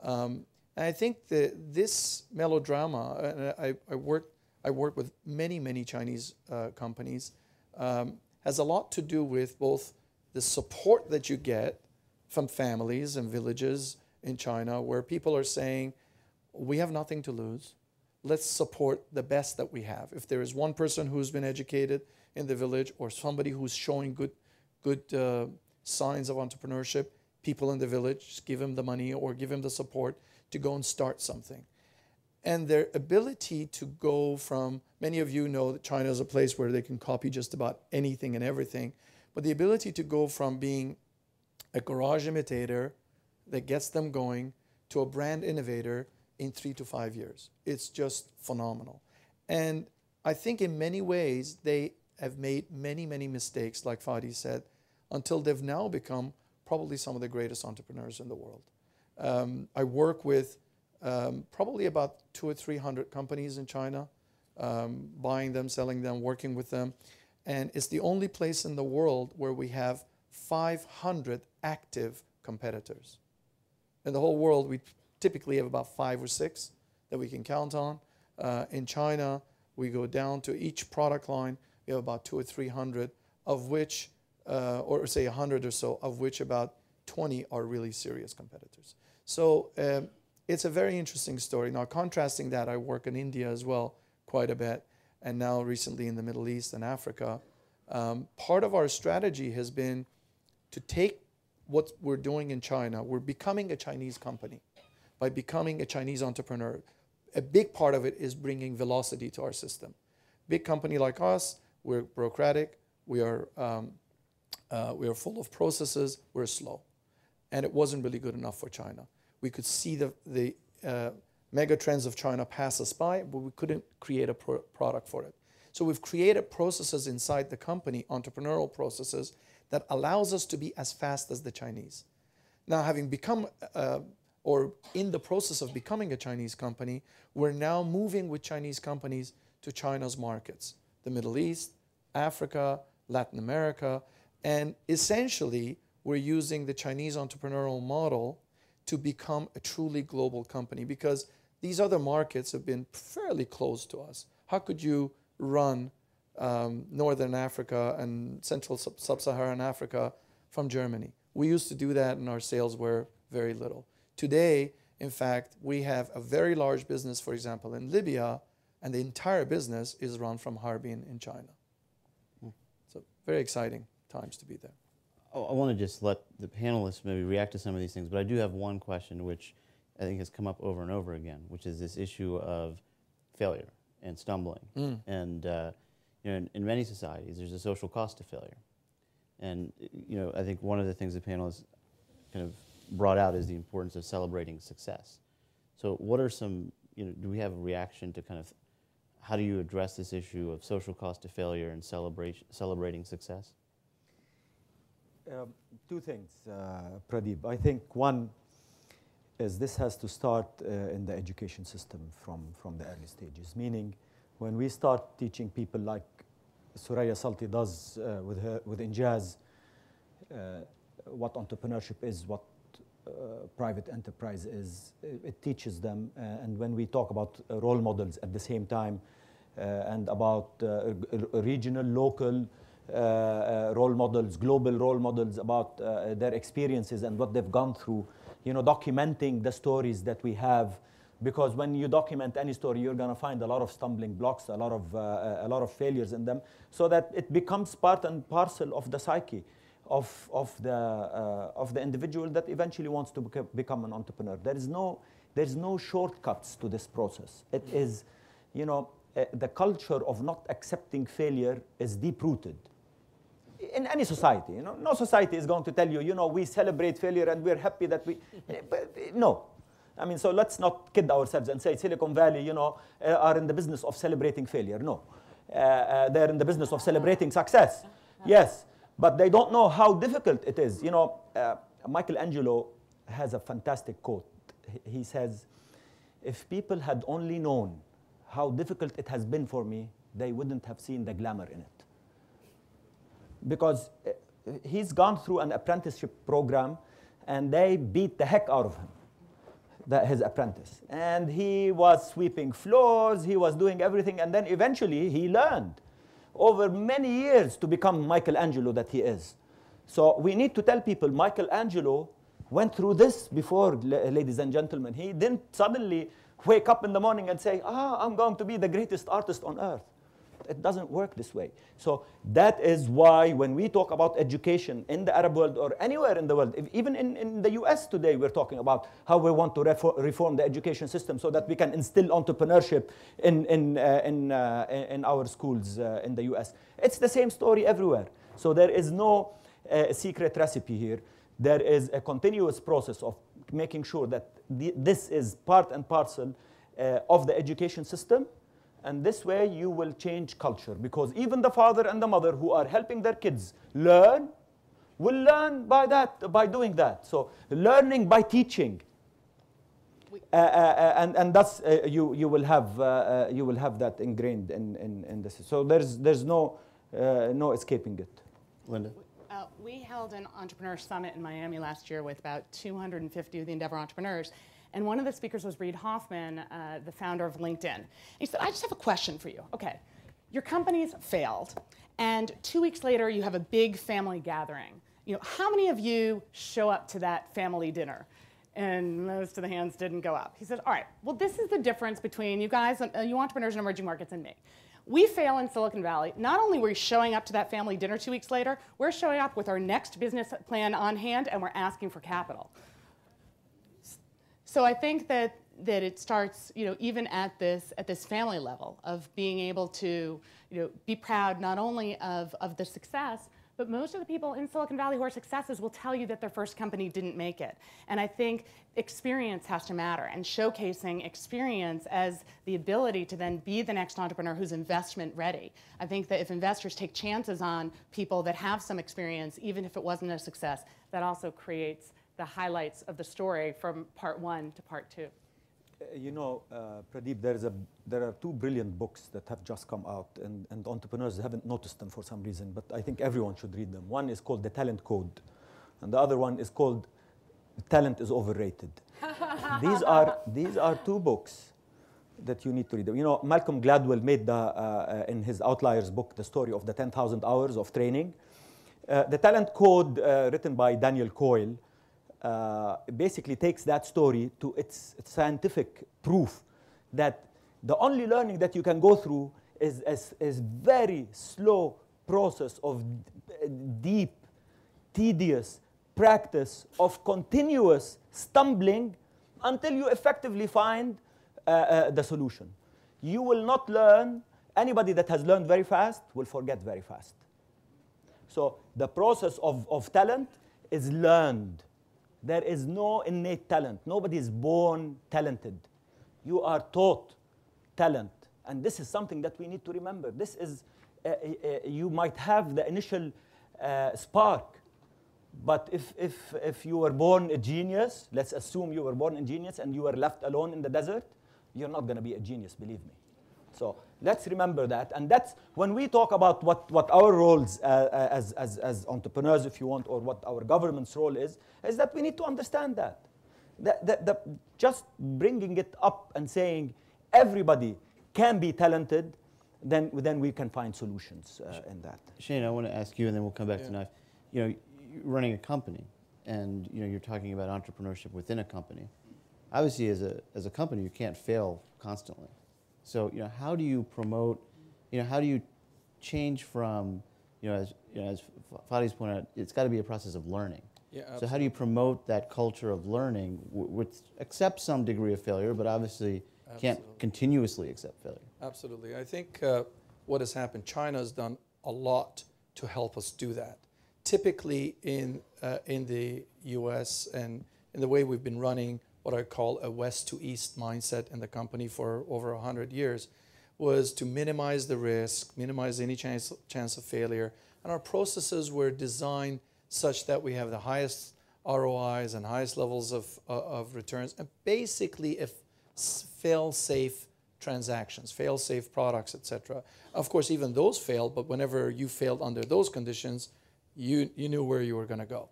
E: Um, and I think that this melodrama, I, I, work, I work with many, many Chinese uh, companies, um, has a lot to do with both the support that you get from families and villages in China where people are saying, we have nothing to lose. Let's support the best that we have. If there is one person who's been educated in the village or somebody who's showing good, good uh, signs of entrepreneurship, people in the village give him the money or give him the support to go and start something. And their ability to go from, many of you know that China is a place where they can copy just about anything and everything, but the ability to go from being a garage imitator that gets them going to a brand innovator in three to five years. It's just phenomenal. And I think in many ways they have made many, many mistakes, like Fadi said, until they've now become probably some of the greatest entrepreneurs in the world. Um, I work with um, probably about two or three hundred companies in China, um, buying them, selling them, working with them. And it's the only place in the world where we have 500 active competitors. In the whole world, we typically have about five or six that we can count on. Uh, in China, we go down to each product line, we have about two or 300, of which, uh, or say 100 or so, of which about 20 are really serious competitors. So um, it's a very interesting story. Now, contrasting that, I work in India as well quite a bit, and now recently in the Middle East and Africa. Um, part of our strategy has been to take what we're doing in China, we're becoming a Chinese company by becoming a Chinese entrepreneur. A big part of it is bringing velocity to our system. Big company like us, we're bureaucratic, we are, um, uh, we are full of processes, we're slow. And it wasn't really good enough for China. We could see the, the uh, mega trends of China pass us by, but we couldn't create a pro- product for it. So we've created processes inside the company, entrepreneurial processes, that allows us to be as fast as the Chinese. Now, having become uh, or in the process of becoming a Chinese company, we're now moving with Chinese companies to China's markets, the Middle East, Africa, Latin America, and essentially we're using the Chinese entrepreneurial model to become a truly global company because these other markets have been fairly close to us. How could you run um, Northern Africa and Central Sub Saharan Africa from Germany. We used to do that, and our sales were very little. Today, in fact, we have a very large business, for example, in Libya, and the entire business is run from Harbin in China. Hmm. So, very exciting times to be there.
A: Oh, I want to just let the panelists maybe react to some of these things, but I do have one question which I think has come up over and over again, which is this issue of failure and stumbling. Mm. And uh, you know, in, in, many societies, there's a social cost to failure. And, you know, I think one of the things the panelists kind of brought out is the importance of celebrating success. So what are some, you know, do we have a reaction to kind of how do you address this issue of social cost to failure and celebration, celebrating success?
C: Um, two things, uh, Pradeep. I think one is this has to start uh, in the education system from, from the early stages, meaning when we start teaching people like Soraya Salti does uh, with, her, with Injaz, uh, what entrepreneurship is, what uh, private enterprise is, it teaches them. Uh, and when we talk about role models at the same time, and about regional, local role models, global role models, about their experiences and what they've gone through, you know, documenting the stories that we have. Because when you document any story you're going to find a lot of stumbling blocks a lot of uh, a lot of failures in them so that it becomes part and parcel of the psyche of of the uh, of the individual that eventually wants to become an entrepreneur. There is no there's no shortcuts to this process. It is you know uh, the culture of not accepting failure is deep rooted in any society. You know, no society is going to tell you, you know, we celebrate failure and we're happy that we. no, I mean, so let's not kid ourselves and say Silicon Valley, you know, uh, are in the business of celebrating failure. No, uh, uh, they're in the business of celebrating success. Yes, but they don't know how difficult it is. You know, Michelangelo has a fantastic quote. He says, "If people had only known how difficult it has been for me, they wouldn't have seen the glamour in it." Because uh, he's gone through an apprenticeship program, and they beat the heck out of him the, his apprentice. And he was sweeping floors, he was doing everything, and then eventually he learned over many years to become Michelangelo that he is. So we need to tell people Michelangelo went through this before, ladies and gentlemen. He didn't suddenly wake up in the morning and say, ah, I'm going to be the greatest artist on earth. It doesn't work this way. So that is why when we talk about education in the Arab world or anywhere in the world, even in, in the US today, we're talking about how we want to reform the education system so that we can instill entrepreneurship in, in, uh, in, uh, in our schools uh, in the US. It's the same story everywhere. So there is no uh, secret recipe here. There is a continuous process of making sure that this is part and parcel uh, of the education system and this way you will change culture because even the father and the mother who are helping their kids learn will learn by that, by doing that. So learning by teaching. Uh, uh, uh, and and thus uh, you you will have uh, uh, you will have that ingrained in, in, in this. So there's there's no no escaping it.
A: Linda.
B: we held an entrepreneur summit in Miami last year with about 250 of the Endeavor entrepreneurs, and one of the speakers was Reid Hoffman, uh, the founder of LinkedIn. He said, I just have a question for you. Okay, your company's failed, and two weeks later you have a big family gathering. You know, how many of you show up to that family dinner? And most of the hands didn't go up. He said, all right, well, this is the difference between you guys, uh, you entrepreneurs in emerging markets, and me. We fail in Silicon Valley. Not only were we showing up to that family dinner two weeks later, we're showing up with our next business plan on hand and we're asking for capital. So I think that that it starts, you know, even at this at this family level of being able to, you know, be proud not only of of the success, but most of the people in Silicon Valley who are successes will tell you that their first company didn't make it. And I think experience has to matter and showcasing experience as the ability to then be the next entrepreneur who's investment ready. I think that if investors take chances on people that have some experience, even if it wasn't a success, that also creates the highlights of the story from part one to part two?
C: Uh, you know, uh, Pradeep, there, is a, there are two brilliant books that have just come out, and, and entrepreneurs haven't noticed them for some reason, but I think everyone should read them. One is called The Talent Code, and the other one is called Talent is Overrated. <laughs> these, are, these are two books that you need to read. You know, Malcolm Gladwell made the, uh, uh in his Outliers book the story of the 10,000 hours of training. Uh, the Talent Code, uh, written by Daniel Coyle, uh, basically takes that story to its, its, scientific proof that the only learning that you can go through is a very slow process of deep, tedious practice of continuous stumbling until you effectively find uh, uh, the solution. You will not learn, anybody that has learned very fast will forget very fast. So the process of, of talent is learned there is no innate talent. Nobody is born talented. You are taught talent. And this is something that we need to remember. This is, uh, uh, uh, you might have the initial uh, spark, but if, if, if you were born a genius, let's assume you were born a genius and you were left alone in the desert, you're not going to be a genius, believe me. So let's remember that. And that's when we talk about what, what our roles uh, uh, as, as, as entrepreneurs, if you want, or what our government's role is, is that we need to understand that. That, that, that just bringing it up and saying everybody can be talented, then, then we can find solutions uh, in that.
A: Shane, I want to ask you, and then we'll come back yeah. to Naif. You know, running a company, and you know, you're talking about entrepreneurship within a company. Obviously, as a, as a company, you can't fail constantly. So, you know, how do you promote, you know, how do you change from, you know, as, you know, as Fadi's pointed out, it's got to be a process of learning. Yeah, so how do you promote that culture of learning, which accepts some degree of failure, but obviously absolutely. can't continuously accept failure?
E: Absolutely. I think uh, what has happened, China has done a lot to help us do that. typically in uh, in the U.S. and in the way we've been running what I call a west to east mindset in the company for over 100 years was to minimize the risk, minimize any chance, chance of failure. And our processes were designed such that we have the highest ROIs and highest levels of, uh, of returns, and basically if fail-safe transactions, fail-safe products, etc. Of course, even those failed, but whenever you failed under those conditions, you, you knew where you were going to go.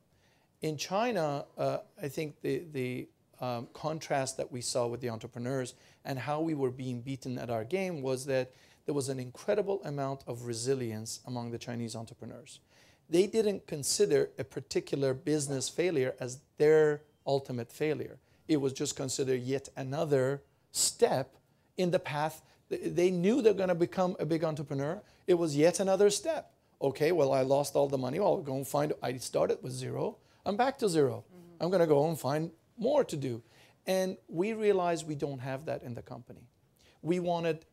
E: In China, uh, I think the, the um, contrast that we saw with the entrepreneurs and how we were being beaten at our game was that there was an incredible amount of resilience among the Chinese entrepreneurs. They didn't consider a particular business failure as their ultimate failure. It was just considered yet another step in the path. They knew they're going to become a big entrepreneur. It was yet another step. Okay, well, I lost all the money. I'll go and find, I started with zero. I'm back to 0 mm-hmm. I'm going to go and find more to do. And we realized we don't have that in the company. We wanted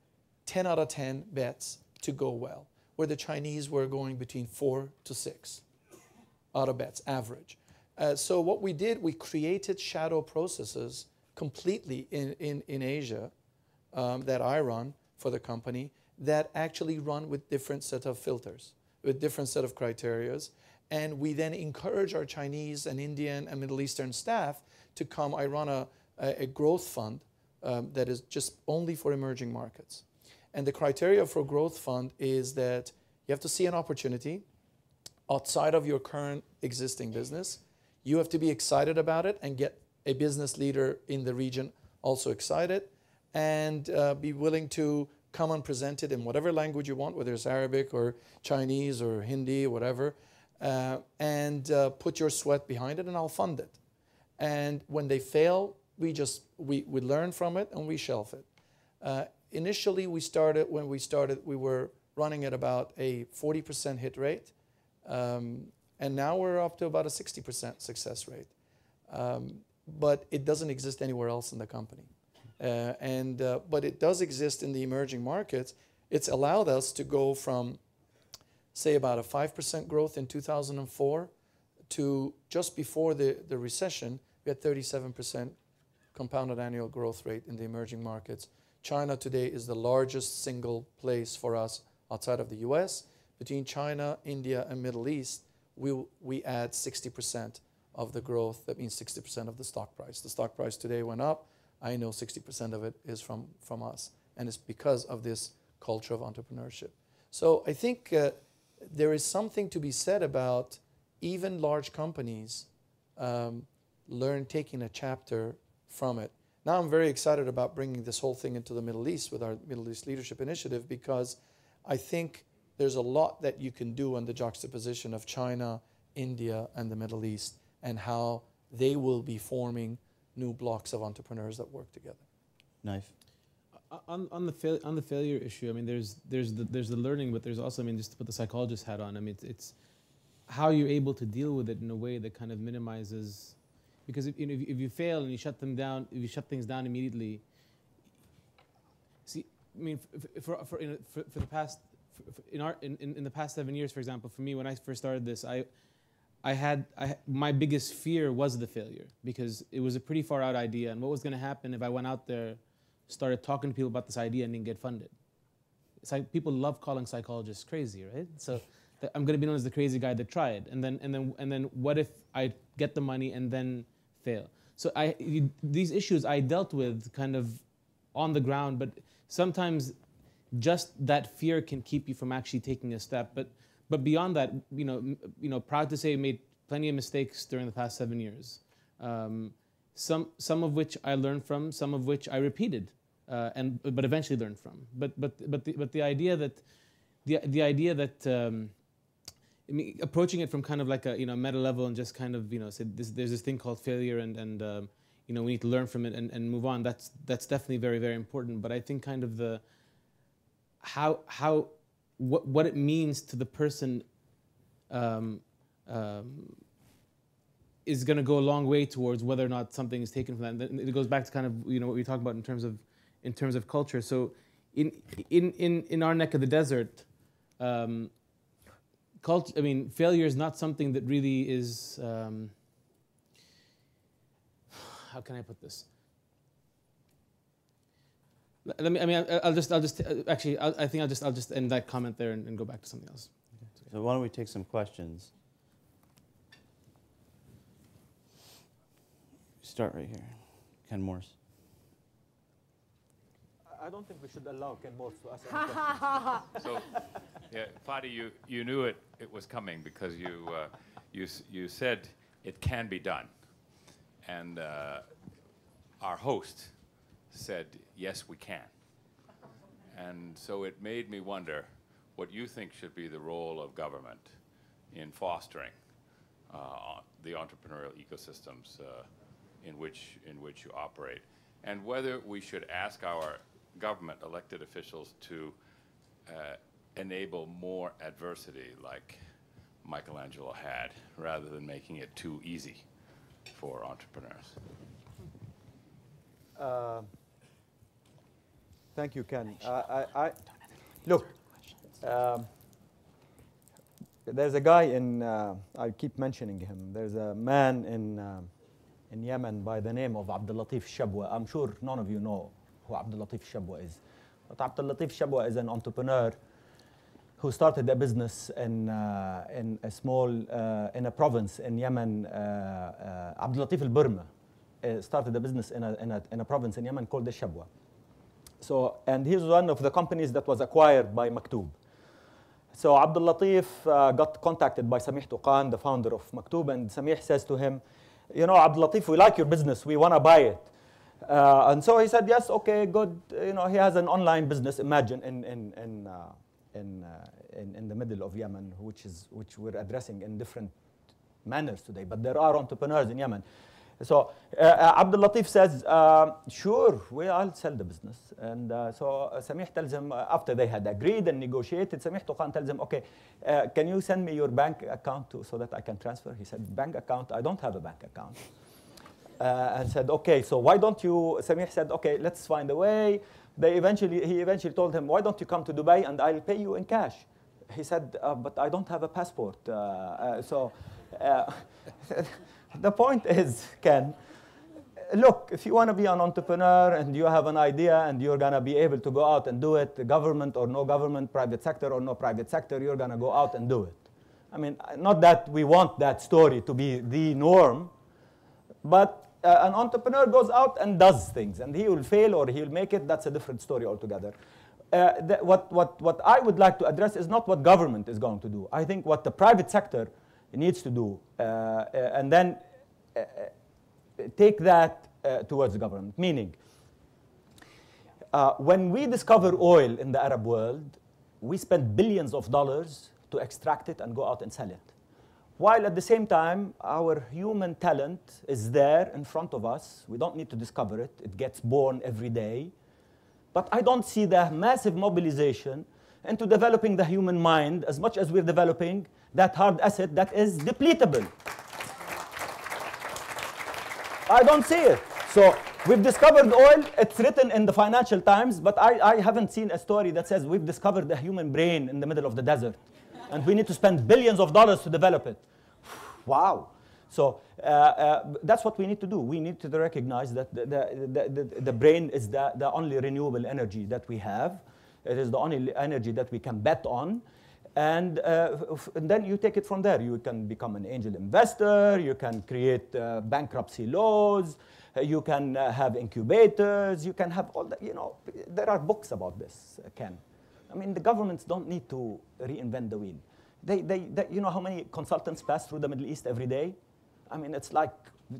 E: 10 out of 10 bets to go well, where the Chinese were going between four to six out of bets, average. Uh, so what we did, we created shadow processes completely in, in, in Asia um, that I run for the company that actually run with different set of filters, with different set of criterias. And we then encourage our Chinese and Indian and Middle Eastern staff to come. I run a, a growth fund um, that is just only for emerging markets. And the criteria for growth fund is that you have to see an opportunity outside of your current existing business. You have to be excited about it and get a business leader in the region also excited and uh, be willing to come and present it in whatever language you want, whether it's Arabic or Chinese or Hindi or whatever, uh, and uh, put your sweat behind it and I'll fund it. And when they fail, we just we, we learn from it and we shelf it. Uh, initially, we started when we started, we were running at about a 40% hit rate, um, and now we're up to about a 60% success rate. Um, but it doesn't exist anywhere else in the company. Uh, and uh, but it does exist in the emerging markets. It's allowed us to go from, say, about a five percent growth in 2004 to just before the, the recession we had 37% compounded annual growth rate in the emerging markets. China today is the largest single place for us outside of the US. Between China, India, and Middle East, we, we add 60% of the growth. That means 60% of the stock price. The stock price today went up. I know 60% of it is from, from us. And it's because of this culture of entrepreneurship. So I think uh, there is something to be said about even large companies um, learn taking a chapter from it. Now I'm very excited about bringing this whole thing into the Middle East with our Middle East Leadership Initiative because I think there's a lot that you can do on the juxtaposition of China, India, and the Middle East and how they will be forming new blocks of entrepreneurs that work together.
A: Nice.
D: Uh, on, on the fail, on the failure issue, I mean, there's there's the, there's the learning, but there's also, I mean, just to put the psychologist hat on, I mean, it's, it's how you're able to deal with it in a way that kind of minimizes because if, you know, if, if you fail and you shut them down, if you shut things down immediately, see, I mean, for, for, in, for, for the past, for, in, our, in, in the past seven years, for example, for me, when I first started this, I, I had, I, my biggest fear was the failure because it was a pretty far out idea. And what was going to happen if I went out there, started talking to people about this idea and didn't get funded? It's like people love calling psychologists crazy, right? So I'm going to be known as the crazy guy that tried. And then, and then, and then what if I get the money and then fail. So I, these issues I dealt with kind of on the ground, but sometimes just that fear can keep you from actually taking a step. But but beyond that, you know, you know, proud to say, I made plenty of mistakes during the past seven years. Um, some some of which I learned from, some of which I repeated, uh, and but eventually learned from. But but but the, but the idea that the the idea that um, I mean, approaching it from kind of like a you know meta level and just kind of you know said this, there's this thing called failure and and um, you know we need to learn from it and, and move on. That's that's definitely very very important. But I think kind of the how how what what it means to the person um, um, is going to go a long way towards whether or not something is taken from that. And it goes back to kind of you know what we talk about in terms of in terms of culture. So in in in in our neck of the desert. Um, cult. I mean, failure is not something that really is. Um, how can I put this? Let me. I mean, I'll just. I'll just. uh, Actually, I think I'll just. I'll just end that comment there and, and go back to something else.
A: So why don't we take some questions? Start right here. Ken Morse.
C: I don't think we should allow Ken Morse to ask any <laughs> questions.
F: So, yeah, Fadi, you, you knew it, it was coming because you, uh, you, you said it can be done. And uh, our host said, yes, we can. And so it made me wonder what you think should be the role of government in fostering uh, the entrepreneurial ecosystems uh, in, which, in which you operate, and whether we should ask our government elected officials to uh, enable more adversity like Michelangelo had, rather than making it too easy for entrepreneurs.
C: Uh, Thank you, Ken. I, I, I- look, um, there's a guy in, uh, I keep mentioning him. There's a man in, um in Yemen by the name of Abdul Latif Shabwa. I'm sure none of you know who Abdul Latif Shabwa is. But Abdul Latif Shabwa is an entrepreneur who started a business in, uh, in a small, uh, in a province in Yemen, uh, uh, Abdul Latif al-Burma, uh, started a business in a, in, a, in a province in Yemen called the Shabwa. So, and he's one of the companies that was acquired by Maktoob. So Abdul Latif uh, got contacted by Samih Toukan, the founder of Maktoob, and Samih says to him, you know, Abdul Latif, we like your business, we want to buy it. Uh, and so he said, yes, okay, good. You know, he has an online business, imagine, in, in, in, uh, in, uh, in, in the middle of Yemen, which, is, which we're addressing in different manners today. But there are entrepreneurs in Yemen. So uh, uh, Abdul Latif says, uh, sure, we, I'll sell the business. And uh, so Samih tells him, after they had agreed and negotiated, Samih Toukan tells him, okay, can you send me your bank account to, so that I can transfer? He said, bank account? I don't have a bank account. Uh, and said, okay, so why don't you, Samih said, okay, let's find a way. They eventually, he eventually told him, why don't you come to Dubai and I'll pay you in cash? He said, uh, but I don't have a passport. Uh, uh, so uh, <laughs> the point is, Ken, look, if you want to be an entrepreneur and you have an idea and you're going to be able to go out and do it, government or no government, private sector or no private sector, you're going to go out and do it. I mean, not that we want that story to be the norm, but uh, an entrepreneur goes out and does things, and he will fail or he'll make it. That's a different story altogether. Uh, what, what, what I would like to address is not what government is going to do. I think what the private sector needs to do, uh, uh, and then uh, uh, take that towards government. Meaning, when we discover oil in the Arab world, we spend billions of dollars to extract it and go out and sell it. While at the same time, our human talent is there in front of us. We don't need to discover it, it gets born every day. But I don't see the massive mobilization into developing the human mind as much as we're developing that hard asset that is depletable. I don't see it. So we've discovered oil. It's written in the Financial Times, but I, I haven't seen a story that says we've discovered the human brain in the middle of the desert, and we need to spend billions of dollars to develop it. Wow. So uh, uh, that's what we need to do. We need to recognize that the, the, the, the, brain is the, the only renewable energy that we have. It is the only energy that we can bet on. And, uh, and then you take it from there. You can become an angel investor, you can create uh, bankruptcy laws, uh, you can uh, have incubators, you can have all that. You know, there are books about this, uh, Ken. I mean, the governments don't need to reinvent the wheel. They, they, they, you know how many consultants pass through the Middle East every day? I mean, it's like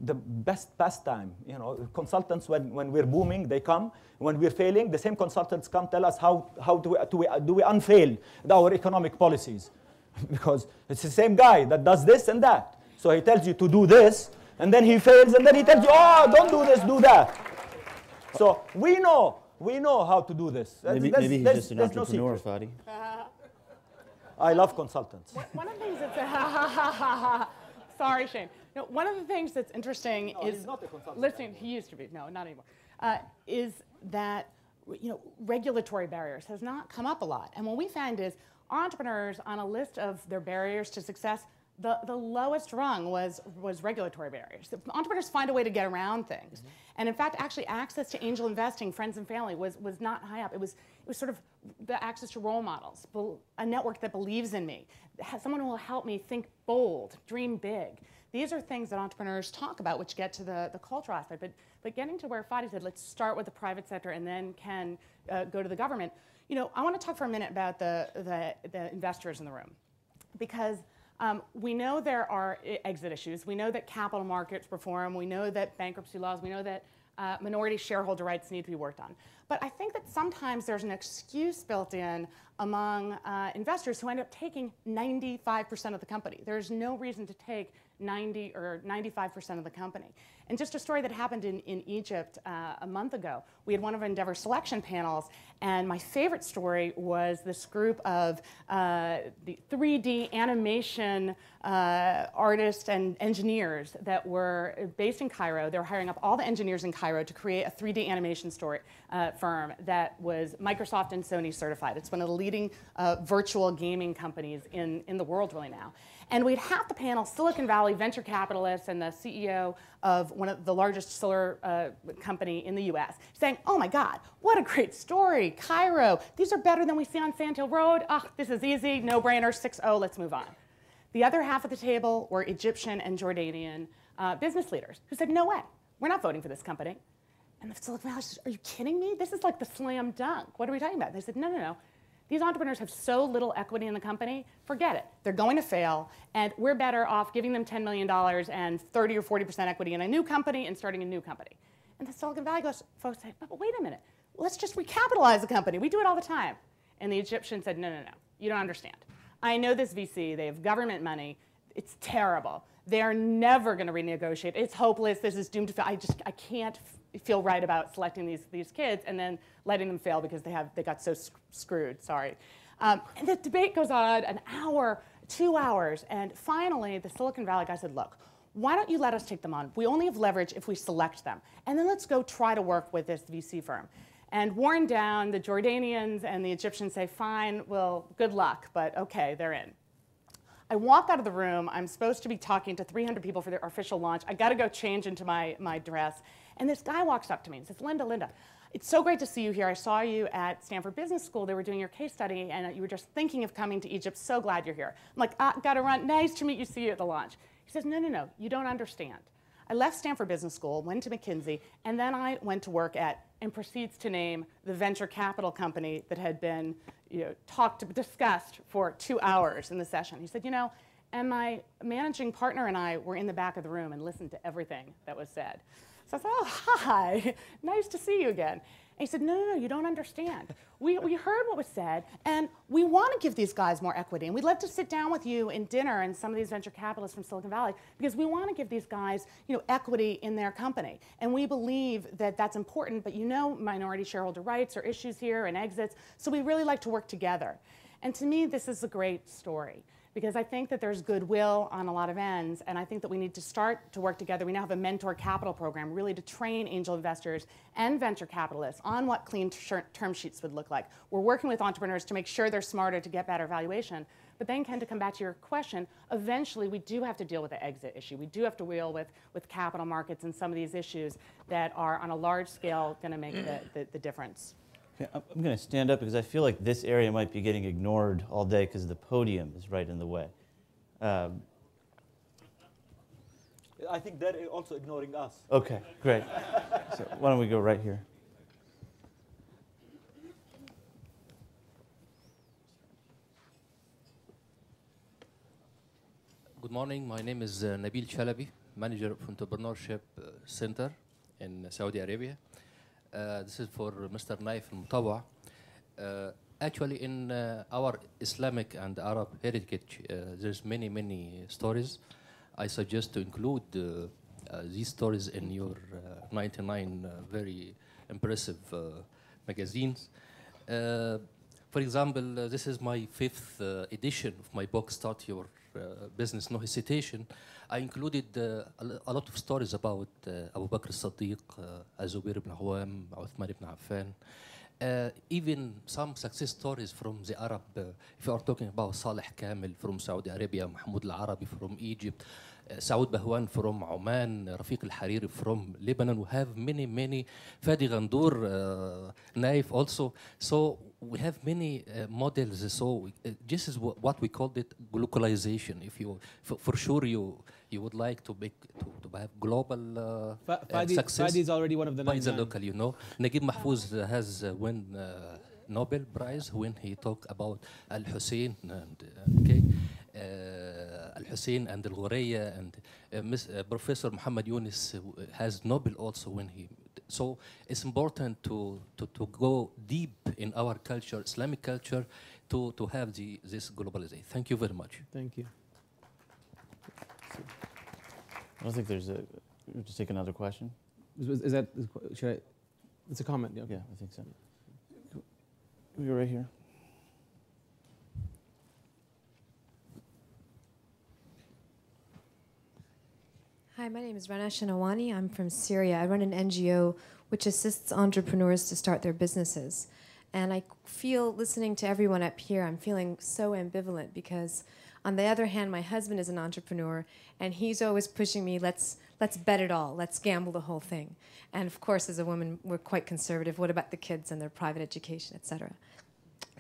C: the best pastime. You know, consultants, when, when we're booming, they come. When we're failing, the same consultants come tell us how, how do, we, do, we, do we unfail our economic policies. <laughs> because it's the same guy that does this and that. So he tells you to do this, and then he fails, and then he tells you, oh, don't do this, do that. So we know, we know how to do this.
A: Maybe,
C: There's-
A: maybe he's
C: there's-
A: just an
C: there's no
A: entrepreneur,
C: secret.
A: Fadi. <laughs>
C: I love consultants.
B: One of the things that's <laughs> sorry, Shane. No, one of the things that's interesting is
C: a consultant
B: listening. He used to be. No, not anymore. Uh, is that you know regulatory barriers has not come up a lot, and what we find is entrepreneurs on a list of their barriers to success, the, the lowest rung was, was regulatory barriers. Entrepreneurs find a way to get around things. And in fact, actually, access to angel investing, friends and family, was, was not high up. It was, it was sort of the access to role models, a network that believes in me, someone who will help me think bold, dream big. These are things that entrepreneurs talk about, which get to the, the cultural aspect. But, but getting to where Fadi said, let's start with the private sector and then can uh, go to the government. You know, I want to talk for a minute about the, the, the investors in the room because um, we know there are exit issues. We know that capital markets reform. We know that bankruptcy laws. We know that uh, minority shareholder rights need to be worked on. But I think that sometimes there's an excuse built in among uh, investors who end up taking 95% of the company. There's no reason to take 90 or 95% of the company. And just a story that happened in, in Egypt uh, a month ago. We had one of Endeavor selection panels, and my favorite story was this group of uh, the 3D animation uh, artists and engineers that were based in Cairo. They were hiring up all the engineers in Cairo to create a 3D animation story uh, firm that was Microsoft and Sony certified. It's one of the leading uh, virtual gaming companies in, in the world really now. And we'd have the panel Silicon Valley venture capitalists and the CEO of one of the largest solar uh, company in the US saying, oh my God, what a great story, Cairo. These are better than we see on Sand Hill Road. Ah, this is easy, no brainer, 6-0, let's move on. The other half of the table were Egyptian and Jordanian uh, business leaders who said, no way, we're not voting for this company. And the Silicon Valley says, are you kidding me? This is like the slam dunk. What are we talking about? They said, no, no, no. These entrepreneurs have so little equity in the company, forget it. They're going to fail, and we're better off giving them $10 million and 30 or 40% equity in a new company and starting a new company. And the Silicon Valley folks say, but, wait a minute, let's just recapitalize the company. We do it all the time. And the Egyptian said, no, no, no, you don't understand. I know this VC, they have government money, it's terrible. They're never going to renegotiate. It's hopeless. This is doomed to fail. I just I can't feel right about selecting these, these kids and then letting them fail because they have they got so sc- screwed. Sorry. Um, and the debate goes on an hour, two hours, and finally the Silicon Valley guy said, "Look, why don't you let us take them on? We only have leverage if we select them, and then let's go try to work with this VC firm." And worn down, the Jordanians and the Egyptians say, "Fine, well, good luck, but okay, they're in." I walk out of the room. I'm supposed to be talking to 300 people for their official launch. I got to go change into my, my dress. And this guy walks up to me and says, Linda, Linda, it's so great to see you here. I saw you at Stanford Business School. They were doing your case study, and you were just thinking of coming to Egypt. So glad you're here. I'm like, ah, got to run. Nice to meet you. See you at the launch. He says, no, no, no. You don't understand. I left Stanford Business School, went to McKinsey, and then I went to work at, and proceeds to name the venture capital company that had been you know, talked, discussed for two hours in the session. He said, you know, and my managing partner and I were in the back of the room and listened to everything that was said. So I said, oh, hi, <laughs> nice to see you again. And he said, no, no, no, you don't understand. We, we heard what was said, and we want to give these guys more equity. And we'd love to sit down with you in dinner and some of these venture capitalists from Silicon Valley because we want to give these guys you know, equity in their company. And we believe that that's important, but you know minority shareholder rights are issues here and exits. So we really like to work together. And to me, this is a great story because I think that there's goodwill on a lot of ends, and I think that we need to start to work together. We now have a mentor capital program really to train angel investors and venture capitalists on what clean ter- term sheets would look like. We're working with entrepreneurs to make sure they're smarter to get better valuation. But then, Ken, to come back to your question, eventually we do have to deal with the exit issue. We do have to deal with, with capital markets and some of these issues that are on a large scale going to make the, the, the difference.
A: Okay, I'm I'm going to stand up because I feel like this area might be getting ignored all day because the podium is right in the way. Um,
C: I think they're also ignoring us.
A: okay, great. <laughs> so why don't we go right here?
G: Good morning. My name is uh, Nabil Chalabi, manager of Entrepreneurship uh, Center in Saudi Arabia. Uh, this is for Mr. Naif Mutawa. Uh, actually, in uh, our Islamic and Arab heritage, uh, there's many, many stories. I suggest to include uh, these stories in your uh, 99 uh, very impressive magazines. For example, this is my fifth edition of my book, Start Your Business No Hesitation. I included uh, a, lo- a lot of stories about uh, Abu Bakr as-Siddiq, uh, Zubair ibn Awam, Uthman ibn Affan. uh, even some success stories from the Arab, uh, if you are talking about Saleh Kamel from Saudi Arabia, Mahmoud Al-Arabi from Egypt, uh, Saud Bahwan from Oman, Rafiq Al-Hariri from Lebanon. We have many, many, Fadi Ghandour, uh, Naif also. So we have many uh, models. So uh, this is what we called it globalization. If you, for, sure, you you would like to make to, to have global uh,
D: Fadi,
G: success
D: Fadi is already one of the
G: by
D: nine
G: the
D: man.
G: local, you know. Naguib Mahfouz has uh, won uh, Nobel Prize when he talked about Al Hussein and uh, okay, uh, Al Hussein and Al Ghuraya and uh, Miss, uh, Professor Muhammad Yunus has Nobel also when he. So it's important to, to, to go deep in our culture, Islamic culture, to, to have the, this globalization. Thank you very much.
D: Thank you.
A: I don't think there's a. We'll just take another question.
D: Is, is- is that, is, should I, it's a comment, yeah. okay.
A: Yeah, I think so. We're right here.
H: Hi, my name is Rana Shanawani. I'm from Syria. I run an NGO which assists entrepreneurs to start their businesses. And I feel, listening to everyone up here, I'm feeling so ambivalent because, on the other hand, my husband is an entrepreneur and he's always pushing me, let's, let's bet it all, let's gamble the whole thing. And of course, as a woman, we're quite conservative. What about the kids and their private education, et cetera?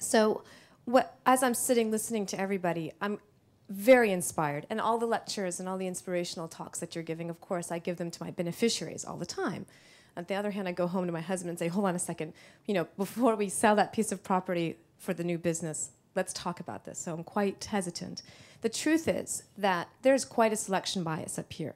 H: So, what, as I'm sitting listening to everybody, I'm very inspired. And all the lectures and all the inspirational talks that you're giving, of course, I give them to my beneficiaries all the time. On the other hand, I go home to my husband and say, hold on a second, you know, before we sell that piece of property for the new business, let's talk about this. So I'm quite hesitant. The truth is that there's quite a selection bias up here.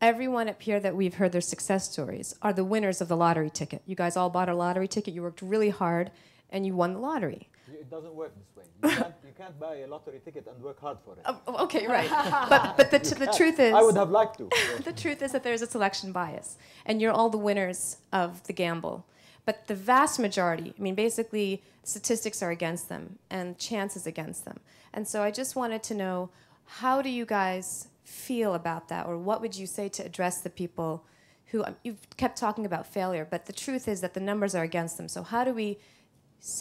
H: Everyone up here that we've heard their success stories are the winners of the lottery ticket. You guys all bought a lottery ticket, you worked really hard, and you won the lottery.
C: It doesn't work this way. You can't, you can't buy a lottery ticket and work hard for it.
H: Oh, okay, right. <laughs> but but the, t- the truth is,
C: I would have liked to. <laughs>
H: the truth is that there's a selection bias, and you're all the winners of the gamble. But the vast majority, I mean, basically, statistics are against them, and chances against them. And so I just wanted to know, how do you guys feel about that, or what would you say to address the people who um, you've kept talking about failure, but the truth is that the numbers are against them. So how do we s-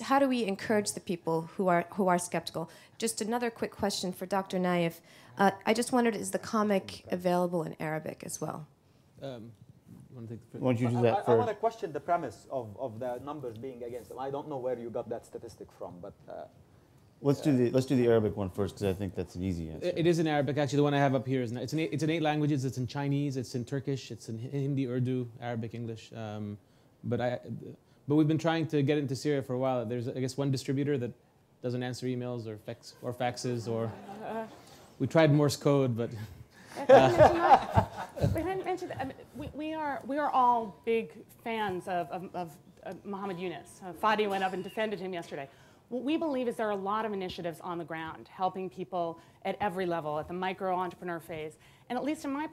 H: how do we encourage the people who are who are skeptical? Just another quick question for Dr. Naif. Uh, I just wondered, is the comic available in Arabic as well?
D: Um, you wanna take the fir-
A: Why don't you do
C: I,
A: that
C: I, want to
A: first?
C: question the premise of, of the numbers being against them. I don't know where you got that statistic from, but uh,
A: Let's do the let's do the Arabic one first because I think that's an easy answer.
D: It it is in Arabic. Actually, the one I have up here is. It's in eight, it's in eight languages. It's in Chinese. It's in Turkish. It's in Hindi, Urdu, Arabic, English. Um, but I, but we've been trying to get into Syria for a while. There's I guess one distributor that doesn't answer emails or fax or faxes or. <laughs> We tried Morse code, but <laughs> <laughs>
B: We didn't mention that. I mean, we, we, are, we are all big fans of, of, of, of Muhammad Yunus. Uh, Fadi went up and defended him yesterday. What we believe is there are a lot of initiatives on the ground helping people at every level, at the micro entrepreneur phase. And at least in my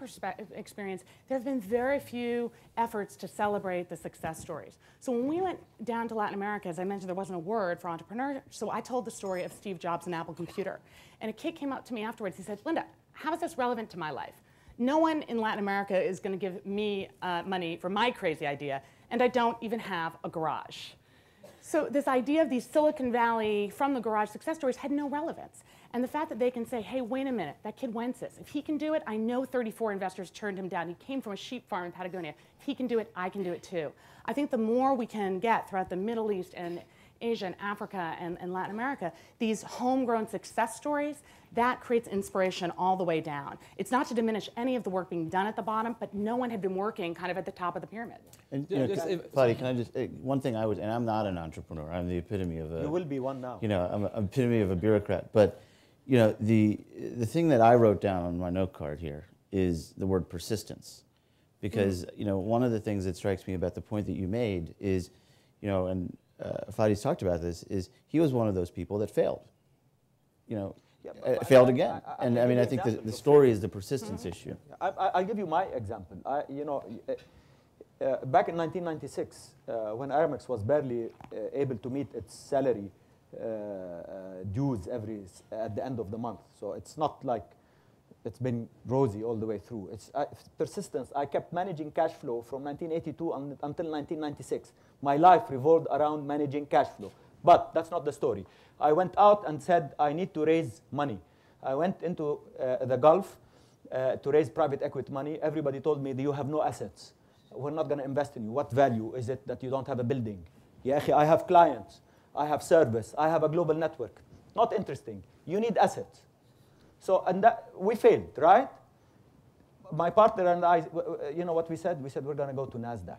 B: experience, there have been very few efforts to celebrate the success stories. So when we went down to Latin America, as I mentioned, there wasn't a word for entrepreneur. So I told the story of Steve Jobs and Apple Computer. And a kid came up to me afterwards. He said, Linda, how is this relevant to my life? No one in Latin America is going to give me uh, money for my crazy idea, and I don't even have a garage. So this idea of these Silicon Valley from the garage success stories had no relevance. And the fact that they can say, hey, wait a minute, that kid Wences, if he can do it, I know 34 investors turned him down. He came from a sheep farm in Patagonia. If he can do it, I can do it too. I think the more we can get throughout the Middle East and Asia and Africa and, and Latin America, these homegrown success stories, that creates inspiration all the way down. It's not to diminish any of the work being done at the bottom, but no one had been working kind of at the top of the pyramid.
A: And, you know,
D: just
A: can,
D: if-
A: Fadi, can I just eh, one thing I would, and I'm not an entrepreneur. I'm the epitome of a.
C: you will be one now.
A: you know, I'm an epitome of a bureaucrat. But, you know, the the thing that I wrote down on my note card here is the word persistence, because you know one of the things that strikes me about the point that you made is, you know, and uh, Fadi's talked about this is he was one of those people that failed. You know,
C: Yeah,
A: uh, failed
C: I-
A: again,
C: I- I
A: and I mean I think the, the story is the persistence issue.
C: I, I, I'll give you my example. I, you know, uh, uh, back in 1996, uh, when Aramex was barely uh, able to meet its salary dues every at the end of the month, so it's not like it's been rosy all the way through. It's uh, persistence. I kept managing cash flow from 1982 un until 1996. My life revolved around managing cash flow. But that's not the story. I went out and said, I need to raise money. I went into uh, the Gulf uh, to raise private equity money. Everybody told me, you have no assets. We're not going to invest in you. What value is it that you don't have a building? Yeah, I have clients. I have service. I have a global network. Not interesting. You need assets. So, and that, we failed, right? My partner and I, you know what we said? We said we're going to go to NASDAQ.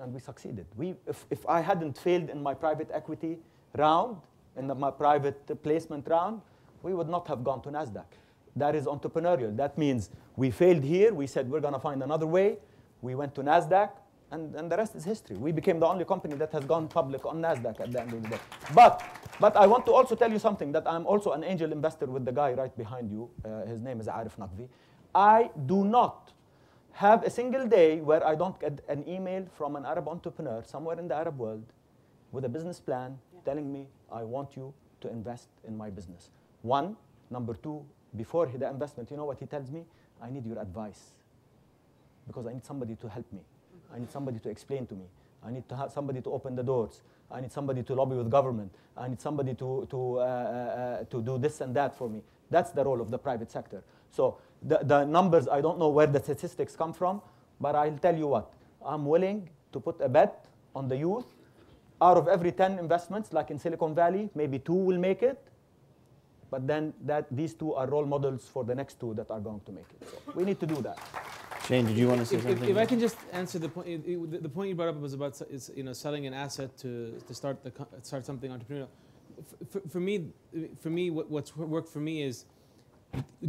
C: And we succeeded. We, if, if I hadn't failed in my private equity round, in the, my private placement round, we would not have gone to NASDAQ. That is entrepreneurial. That means we failed here. We said we're going to find another way. We went to NASDAQ, and, and the rest is history. We became the only company that has gone public on NASDAQ at the end of the day. But, but I want to also tell you something that I'm also an angel investor with the guy right behind you. Uh, his name is Arif Naqvi. I do not have a single day where I don't get an email from an Arab entrepreneur somewhere in the Arab world with a business plan yeah. telling me, I want you to invest in my business. One. Number two, before the investment, you know what he tells me? I need your advice because I need somebody to help me. I need somebody to explain to me. I need to have somebody to open the doors. I need somebody to lobby with government. I need somebody to, to, uh, uh, uh, to do this and that for me. That's the role of the private sector. So the, the numbers, I don't know where the statistics come from, but I'll tell you what. I'm willing to put a bet on the youth. Out of every 10 investments, like in Silicon Valley, maybe two will make it. But then that, these two are role models for the next two that are going to make it. So we need to do that.
A: Shane, did you want to say
D: if,
A: something?
D: If, if I can just answer the point, it, it, the point you brought up was about is, you know selling an asset to, to start the start something entrepreneurial. For, for me, for me, what, what's worked for me is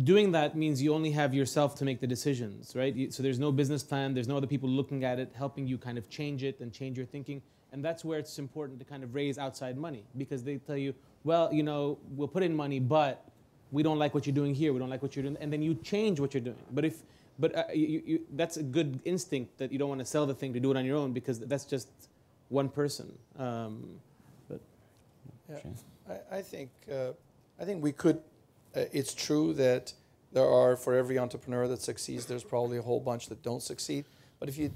D: doing that means you only have yourself to make the decisions, right? So there's no business plan, there's no other people looking at it, helping you kind of change it and change your thinking. And that's where it's important to kind of raise outside money because they tell you, well, you know, we'll put in money, but we don't like what you're doing here, we don't like what you're doing, and then you change what you're doing. But if but uh, you, you, that's a good instinct that you don't want to sell the thing to do it on your own because that's just one person. Um, but
E: yeah, I, I, think uh, I think we could. Uh, it's true that there are for every entrepreneur that succeeds, there's probably a whole bunch that don't succeed. But if you,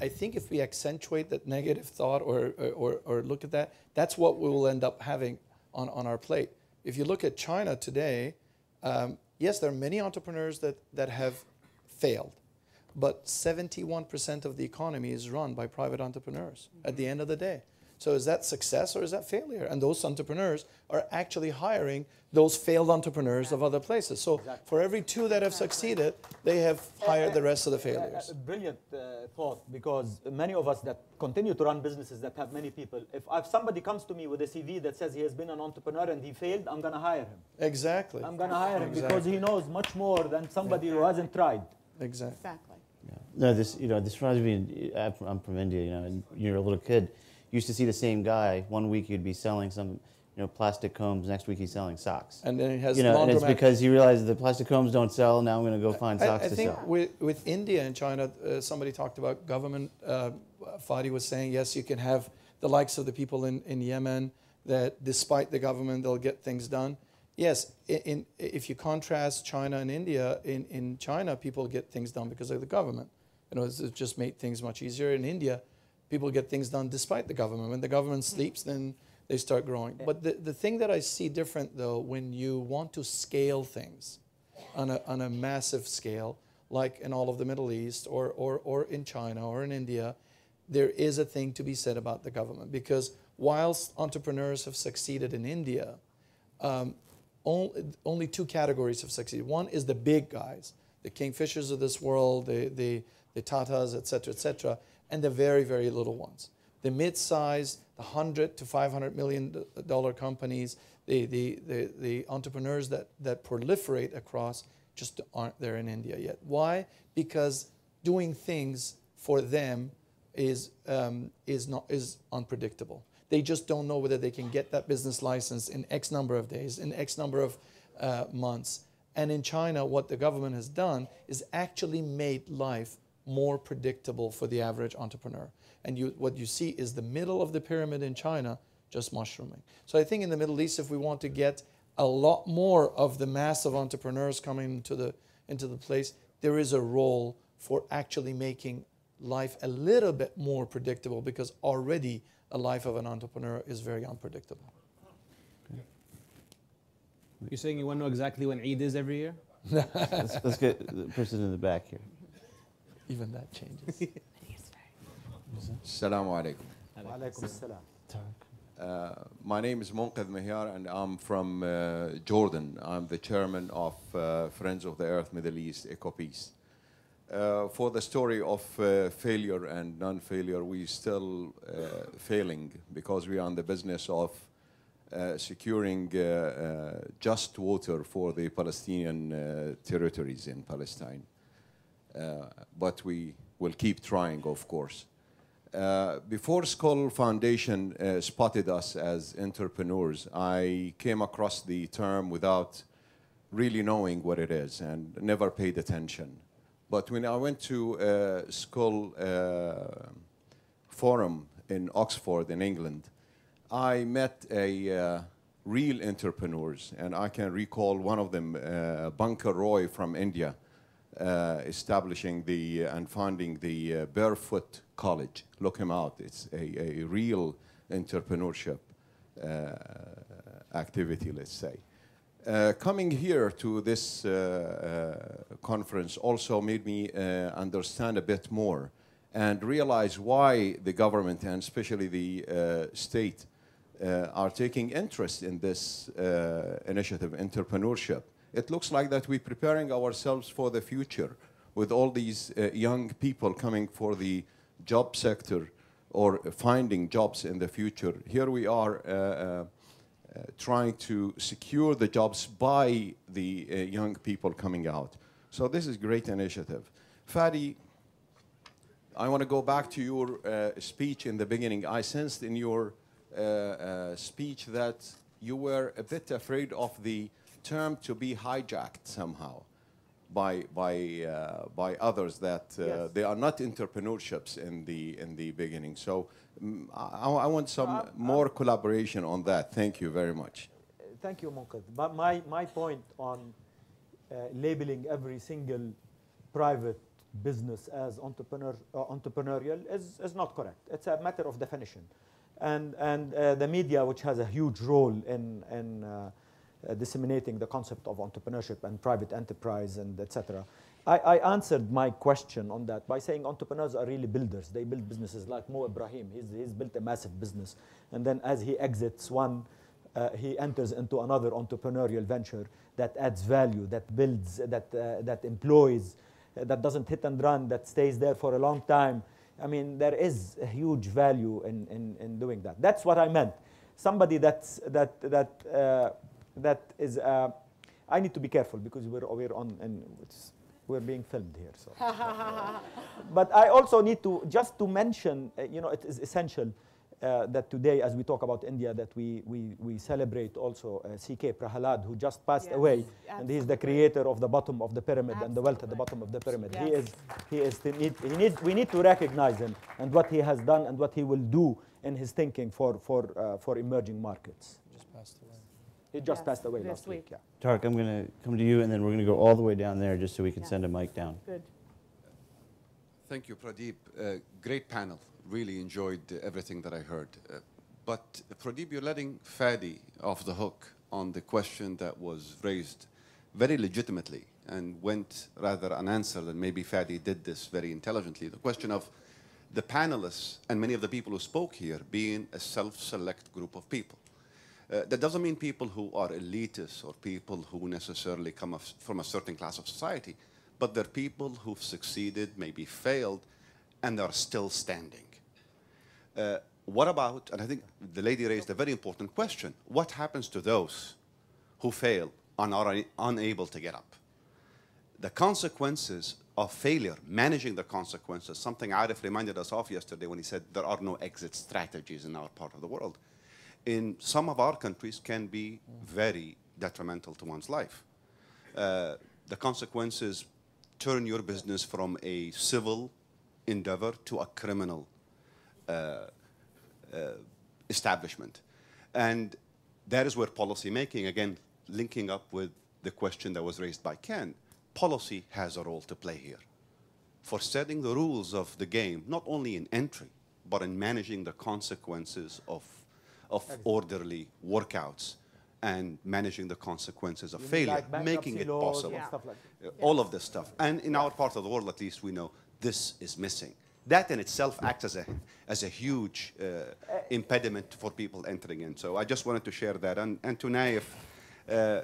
E: I think if we accentuate that negative thought or, or, or look at that, that's what we will end up having on, on our plate. If you look at China today, um, yes, there are many entrepreneurs that, that have failed. But 71% of the economy is run by private entrepreneurs at the end of the day. So is that success or is that failure? And those entrepreneurs are actually hiring those failed entrepreneurs of other places. So exactly. for every two that have succeeded, they have hired the rest of the failures.
C: brilliant uh, thought because many of us that continue to run businesses that have many people, if, if somebody comes to me with a CV that says he has been an entrepreneur and he failed, I'm going to hire him.
E: Exactly.
C: I'm going to hire him exactly. because he knows much more than somebody who hasn't tried.
E: Exactly.
B: Exactly.
A: Yeah. No, this you know this reminds me. I'm from India, you know, and you're a little kid. You used to see the same guy. One week you'd be selling some, you know, plastic combs. Next week he's selling socks.
E: And then he has
A: you know, and it's because he realized the plastic combs don't sell. Now I'm going to go find socks
E: I, I
A: to
E: think
A: sell.
E: with with India and China, uh, somebody talked about government. Uh, Fadi was saying yes, you can have the likes of the people in in Yemen that despite the government they'll get things done yes, in, in, if you contrast China and India, in, in China, people get things done because of the government. You know, it's, it's just made things much easier. In India, people get things done despite the government. When the government sleeps, then they start growing. But the, the thing that I see different, though, when you want to scale things on a, on a massive scale, like in all of the Middle East or, or, or in China or in India, there is a thing to be said about the government. Because whilst entrepreneurs have succeeded in India, um, only, two categories have succeeded. One is the big guys, the Kingfishers of this world, the, the, the Tatas, et cetera, et cetera, and the very, very little ones. The mid-size, the 100 to 500 million dollar companies, the, the, the, the entrepreneurs that, that proliferate across just aren't there in India yet. Why? Because doing things for them is, um, is, not, is unpredictable. They just don't know whether they can get that business license in X number of days, in X number of uh, months. And in China, what the government has done is actually made life more predictable for the average entrepreneur. And you, what you see is the middle of the pyramid in China just mushrooming. So I think in the Middle East, if we want to get a lot more of the mass of entrepreneurs coming into the into the place, there is a role for actually making life a little bit more predictable because already a life of an entrepreneur is very unpredictable.
D: You're saying you want to know exactly when Eid is every year? <laughs>
A: let's, let's get the person in the back here.
E: Even that changes. <laughs>
I: Assalamu alaikum.
C: Walaikum assalam.
I: Uh, my name is Munqidh Mihyar and I'm from uh, Jordan. I'm the chairman of uh, Friends of the Earth Middle East EcoPeace. Uh, for the story of uh, failure and non-failure, we still uh, failing because we are in the business of uh, securing uh, uh, just water for the Palestinian territories in Palestine. But we will keep trying, of course. Before Skoll Foundation spotted us as entrepreneurs, I came across the term without really knowing what it is and never paid attention. But when I went to uh, Skoll uh, Forum in Oxford, in England, I met a uh, real entrepreneurs, and I can recall one of them, uh, Bunker Roy from India, uh, establishing the and founding the uh, Barefoot College. Look him out; it's a, a real entrepreneurship uh, activity, let's say. Uh, coming here to this uh, uh, conference also made me uh, understand a bit more and realize why the government and especially the uh, state uh, are taking interest in this initiative, entrepreneurship. It looks like that we're preparing ourselves for the future with all these young people coming for the job sector or finding jobs in the future. Here we are trying to secure the jobs by the uh, young people coming out. So this is great initiative. Fadi, I want to go back to your uh, speech in the beginning. I sensed in your uh, uh, speech that you were a bit afraid of the term to be hijacked somehow by by uh, by others that uh,
C: Yes.
I: they are not entrepreneurships in the in the beginning. So mm, I, I want some
C: I'm-
I: more collaboration on that. Thank you very much.
C: Thank you, Munqidh. But my, my point on uh, labeling every single private business as entrepreneur, uh, entrepreneurial is, is not correct. It's a matter of definition. And, and uh, the media, which has a huge role in, in uh, uh, disseminating the concept of entrepreneurship and private enterprise and etc. I, I answered my question on that by saying entrepreneurs are really builders. They build businesses like Mo Ibrahim. He's, he's built a massive business. And then as he exits one, uh, he enters into another entrepreneurial venture that adds value, that builds, that, uh, that employs, uh, that doesn't hit and run, that stays there for a long time. I mean, there is a huge value in, in, in doing that. That's what I meant. Somebody that's, that, that, uh, that is, uh, I need to be careful because we're, we're on, and it's, we're being filmed here. So. <laughs> but I also need to, just to mention, uh, you know, it is essential uh, that today, as we talk about India, that we, we, we celebrate also uh, C.K. Prahalad, who just passed
B: Yes,
C: away, and he's the creator of the bottom of the pyramid and the wealth at the bottom of the pyramid. He is, he is, the need, he needs, we need to recognize him and what he has done and what he will do in his thinking for, for, uh, for emerging markets.
E: Just passed away.
C: He just
B: Yes,
C: passed away last week.
B: week.
C: yeah.
A: Tarek, I'm going to come to you, and then we're going to go all the way down there just so we can
B: Yeah.
A: send a mic down.
B: Good.
J: Thank you, Pradeep. Uh, great panel. Really enjoyed uh, everything that I heard. Uh, but Pradeep, you're letting Fadi off the hook on the question that was raised very legitimately and went rather unanswered, and maybe Fadi did this very intelligently. The question of the panelists and many of the people who spoke here being a self-select group of people. Uh, that doesn't mean people who are elitists or people who necessarily come from a certain class of society, but they're people who've succeeded, maybe failed, and are still standing. Uh, what about, and I think the lady raised a very important question, what happens to those who fail and are unable to get up? The consequences of failure, managing the consequences, something Arif reminded us of yesterday when he said there are no exit strategies in our part of the world, in some of our countries can be very detrimental to one's life. Uh, the consequences turn your business from a civil endeavor to a criminal uh, uh, establishment. And that is where policy making, again, linking up with the question that was raised by Ken, policy has a role to play here for setting the rules of the game, not only in entry, but in managing the consequences of, of orderly workouts and managing the consequences of
C: You
J: failure,
C: like
J: making it possible.
C: stuff like.
J: Uh, All of this stuff. And in our part of the world, at least, we know this is missing. That in itself acts as a, as a huge uh, impediment for people entering in. So I just wanted to share that. And, and to Naif, uh,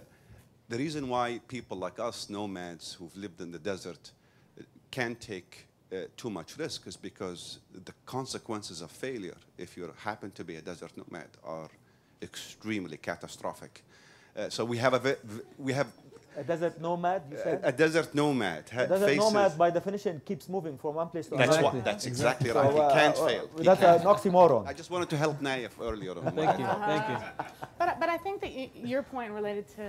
J: the reason why people like us, nomads who've lived in the desert, uh, can't take uh, too much risk is because the consequences of failure, if you happen to be a desert nomad, are extremely catastrophic. Uh, so we have a we have
C: A desert nomad, you
J: a,
C: said?
J: a desert nomad.
C: A desert
J: faces-
C: nomad, by definition, keeps moving from one place to another.
J: That's
C: another.
J: what. That's exactly
C: So,
J: right.
C: uh,
J: he can't
C: uh,
J: fail. He
C: That's
J: can't.
C: an oxymoron.
J: I just wanted to help Naif earlier on.
D: Thank you. Thank you.
B: But, but I think that y- your point related to,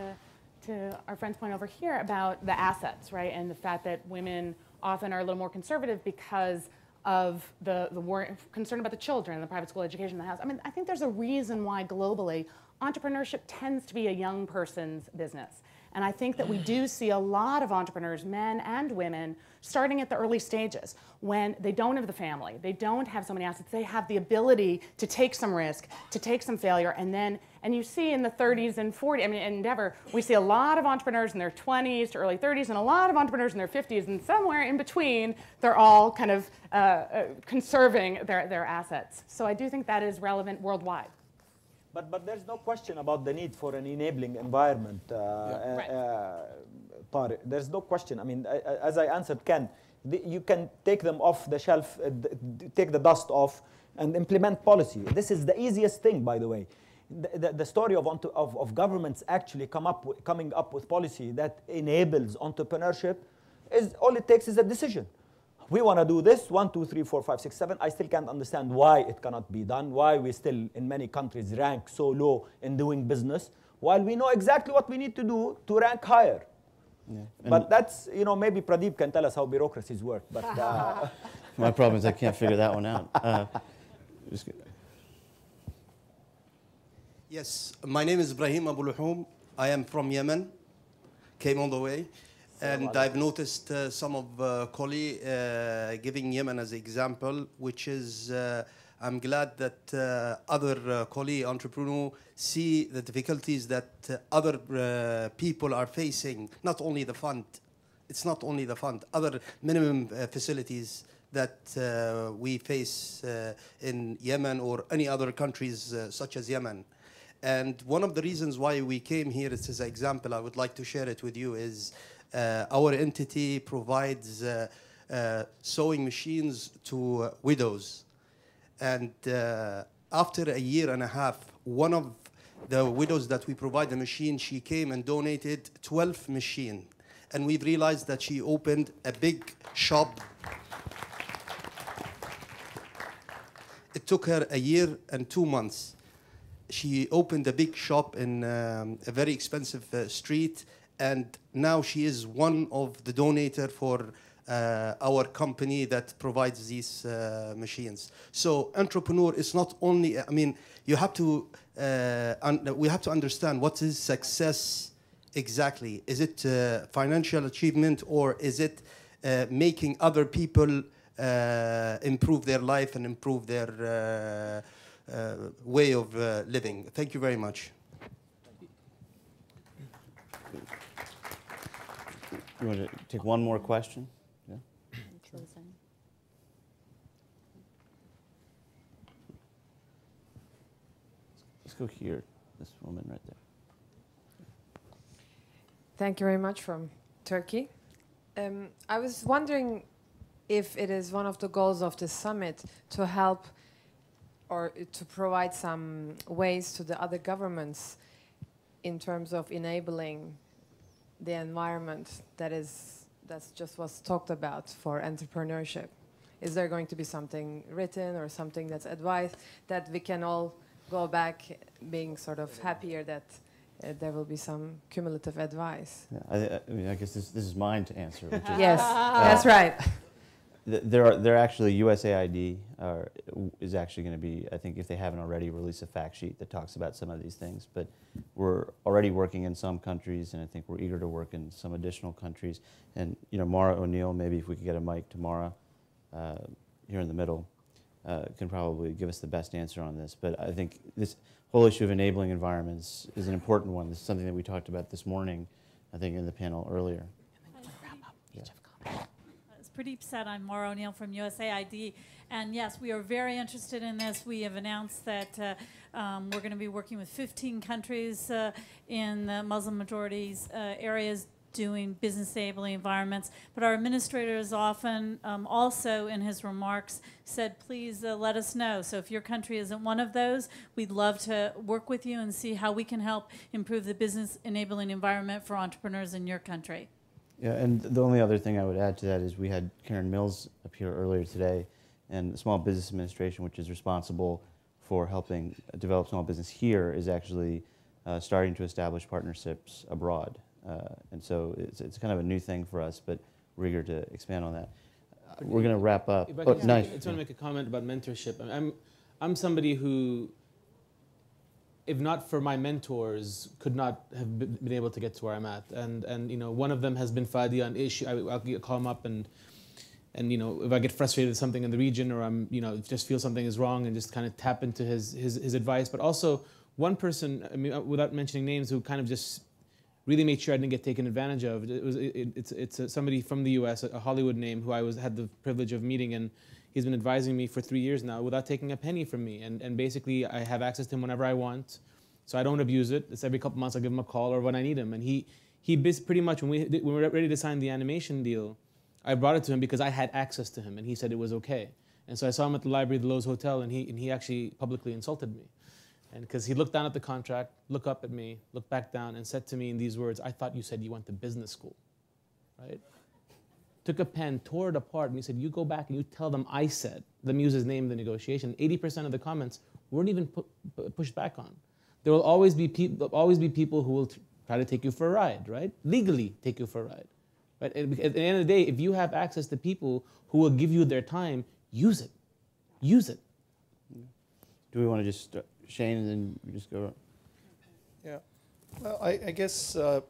B: to our friend's point over here about the assets, right? And the fact that women often are a little more conservative because of the, the war, concern about the children the private school education in the house. I mean, I think there's a reason why globally entrepreneurship tends to be a young person's business. And I think that we do see a lot of entrepreneurs, men and women, starting at the early stages when they don't have the family, they don't have so many assets, they have the ability to take some risk, to take some failure, and then, and you see in the 30s and 40s, I mean, Endeavor, we see a lot of entrepreneurs in their 20s to early 30s, and a lot of entrepreneurs in their 50s, and somewhere in between, they're all kind of uh, uh, conserving their, their assets. So I do think that is relevant worldwide.
C: But, but there's no question about the need for an enabling environment, uh,
B: Right.
C: uh, uh, Tariq. There's no question. I mean, I, I- as I answered Ken, the, you can take them off the shelf, uh, d- d- take the dust off, and implement policy. This is the easiest thing, by the way. The, the, the story of, entre- of, of governments actually come up with, coming up with policy that enables entrepreneurship is all it takes is a decision. We want to do this, one, two, three, four, five, six, seven. I still can't understand why it cannot be done, why we still, in many countries, rank so low in doing business, while we know exactly what we need to do to rank higher. But that's, you know, maybe Pradeep can tell us how bureaucracies work. But uh, <laughs>
A: My problem is I can't figure that one out. Uh,
K: Yes, my name is Ibrahim Abu Luhum. I am from Yemen, came all the way. And I've noticed uh, some of uh, colleagues uh, giving Yemen as an example, which is uh, I'm glad that uh, other uh, colleague entrepreneurs see the difficulties that uh, other uh, people are facing, not only the fund, it's not only the fund, other minimum uh, facilities that uh, we face uh, in Yemen or any other countries uh, such as Yemen. And one of the reasons why we came here, is as an example, I would like to share it with you, is our entity provides uh, uh, sewing machines to uh, widows. And uh, after a year and a half, one of the widows that we provide the machine, she came and donated 12 machine. And we've realized that she opened a big shop. It took her a year and two months. She opened a big shop in um, a very expensive uh, street, and now she is one of the donator for uh, our company that provides these uh, machines. So entrepreneur is not only, I mean, you have to, uh, we have to understand what is success exactly. Is it uh, financial achievement or is it uh, making other people improve their life and improve their way of living? Thank you very much.
A: You want to take one more question? Yeah. Let's go here. This woman right there.
L: Thank you very much from Turkey. Um, I was wondering if it is one of the goals of the summit to help or to provide some ways to the other governments in terms of enabling the environment that is that's just was talked about for entrepreneurship. Is there going to be something written or something that's advised that we can all go back being sort of happier that uh, there will be some cumulative advice?
A: Yeah, I, I mean, I guess this, this is mine to answer. Which is, <laughs>
L: Yes, that's right.
A: Th- there are there actually USAID are, is actually going to be I think if they haven't already release a fact sheet that talks about some of these things. But we're already working in some countries, and I think we're eager to work in some additional countries. And you know, Maura O'Neill, maybe if we could get a mic to Maura uh, here in the middle, uh, can probably give us the best answer on this. But I think this whole issue of enabling environments is an important one. This is something that we talked about this morning, I think, in the panel earlier.
M: As Pradeep said, I'm Maura O'Neill from USAID. And yes, we are very interested in this. We have announced that uh, um, we're going to be working with 15 countries uh, in the Muslim majorities uh, areas doing business enabling environments. But our administrator has often um, also, in his remarks, said, please uh, let us know. So if your country isn't one of those, we'd love to work with you and see how we can help improve the business enabling environment for entrepreneurs in your country.
A: Yeah, and the only other thing I would add to that is we had Karen Mills up here earlier today, and the Small Business Administration, which is responsible for helping develop small business here, is actually uh, starting to establish partnerships abroad. Uh, and so it's, it's kind of a new thing for us, but we're eager to expand on that. Uh, we're going to wrap up.
D: If I,
A: Oh, nice.
D: I just want to make a comment about mentorship. I'm, I'm somebody who, if not for my mentors, could not have been able to get to where I'm at. And, and you know, one of them has been Fadi on issue. I, I'll call him up and, and you know, if I get frustrated with something in the region or I'm, you know, just feel something is wrong and just kind of tap into his, his, his advice. But also one person, I mean, uh, without mentioning names, who kind of just really made sure I didn't get taken advantage of. It was it, it's it's a, somebody from the U.S., a Hollywood name, who I was had the privilege of meeting, and he's been advising me for three years now without taking a penny from me. And and basically, I have access to him whenever I want, so I don't abuse it. It's every couple months I give him a call or when I need him, and he he pretty much when we when we were ready to sign the animation deal, I brought it to him because I had access to him, and he said it was okay. And so I saw him at the library of the Loews Hotel, and he and he actually publicly insulted me. And because he looked down at the contract, looked up at me, looked back down, and said to me in these words, I thought you said you went to business school, right? Took a pen, tore it apart, and he said, You go back and you tell them I said. the muse's use name in the negotiation. 80% of the comments weren't even pu- pu- pushed back on. There will always be, peop- always be people who will t- try to take you for a ride, right? Legally take you for a ride. Right? And At the end of the day, if you have access to people who will give you their time, use it. Use it.
A: Do we want to just start, Shane and then we just go?
E: Yeah. Well, I, I guess uh,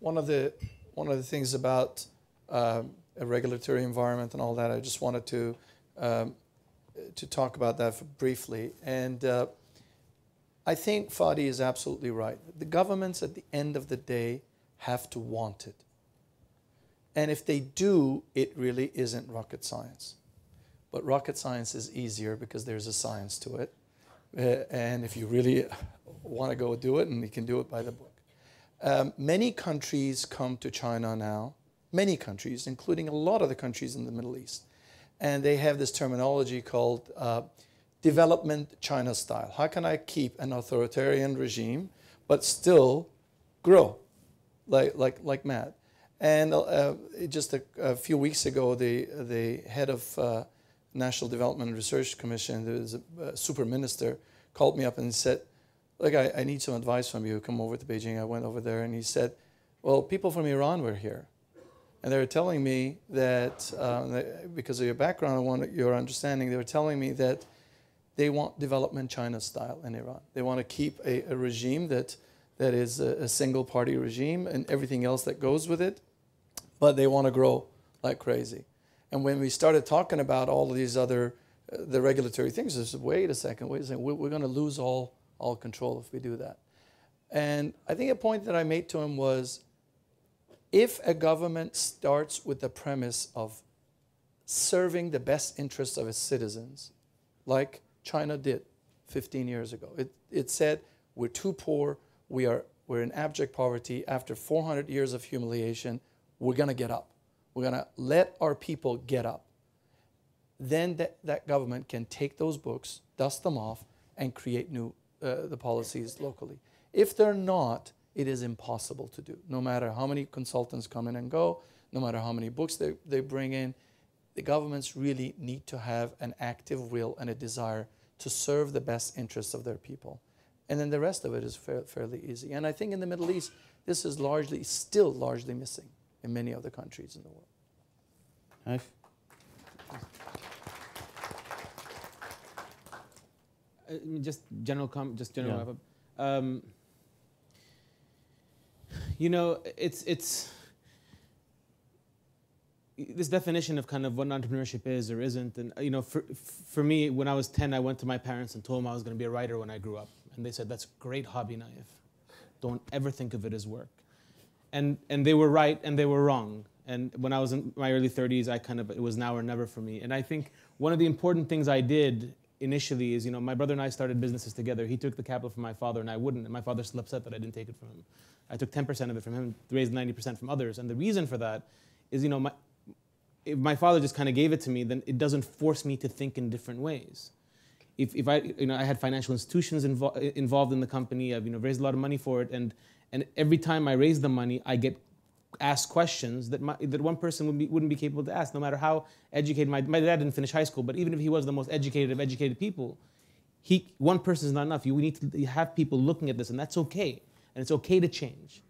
E: one of the one of the things about um, a regulatory environment and all that, I just wanted to um, to talk about that briefly. And uh, I think Fadi is absolutely right. The governments, at the end of the day, have to want it. And if they do, it really isn't rocket science. But rocket science is easier because there's a science to it. Uh, and if you really want to go do it, and you can do it by the book. Um, many countries come to China now, many countries, including a lot of the countries in the Middle East, and they have this terminology called uh, development China style. How can I keep an authoritarian regime but still grow like, like, like mad? And uh, just a, a, few weeks ago, the, the head of uh, National Development and Research Commission, there's a, a super minister, called me up and said, Look, I, I, need some advice from you. Come over to Beijing. I went over there and he said, Well, people from Iran were here. And they were telling me that, uh, because of your background, want your understanding, they were telling me that they want development China style in Iran. They want to keep a, a regime that, that is a, a single party regime and everything else that goes with it, but they want to grow like crazy. And when we started talking about all of these other uh, the regulatory things, I said, wait a second, wait a second, we're, we're going to lose all all control if we do that. And I think a point that I made to him was if a government starts with the premise of serving the best interests of its citizens, like China did 15 years ago, it, it said, we're too poor, we are, we're in abject poverty, after 400 years of humiliation, we're going to get up. We're going to let our people get up. Then that, that government can take those books, dust them off, and create new uh, the policies locally. If they're not, it is impossible to do. No matter how many consultants come in and go, no matter how many books they, they bring in, the governments really need to have an active will and a desire to serve the best interests of their people. And then the rest of it is fair, fairly easy. And I think in the Middle East, this is largely, still largely missing in many other countries in the world.
A: Nice.
D: I mean, just general com, just general
A: Yeah.
D: wrap up. Um, you know, it's it's this definition of kind of what entrepreneurship is or isn't, and you know, for for me, when I was ten, I went to my parents and told them I was going to be a writer when I grew up, and they said that's a great hobby, Naif. Don't ever think of it as work, and and they were right and they were wrong. And when I was in my early 30s, I kind of it was now or never for me. And I think one of the important things I did initially is, you know, my brother and I started businesses together. He took the capital from my father, and I wouldn't. And my father's still upset that I didn't take it from him. I took 10% of it from him, raised 90% from others. And the reason for that is, you know, my, if my father just kind of gave it to me, then it doesn't force me to think in different ways. If, if I, you know, I had financial institutions invo- involved in the company, I've, you know, raised a lot of money for it, and, and every time I raise the money, I get asked questions that, my, that one person would be, wouldn't be capable to ask, no matter how educated. My, my dad didn't finish high school, but even if he was the most educated of educated people, he, one person is not enough. You need to have people looking at this, and that's okay. And it's okay to change.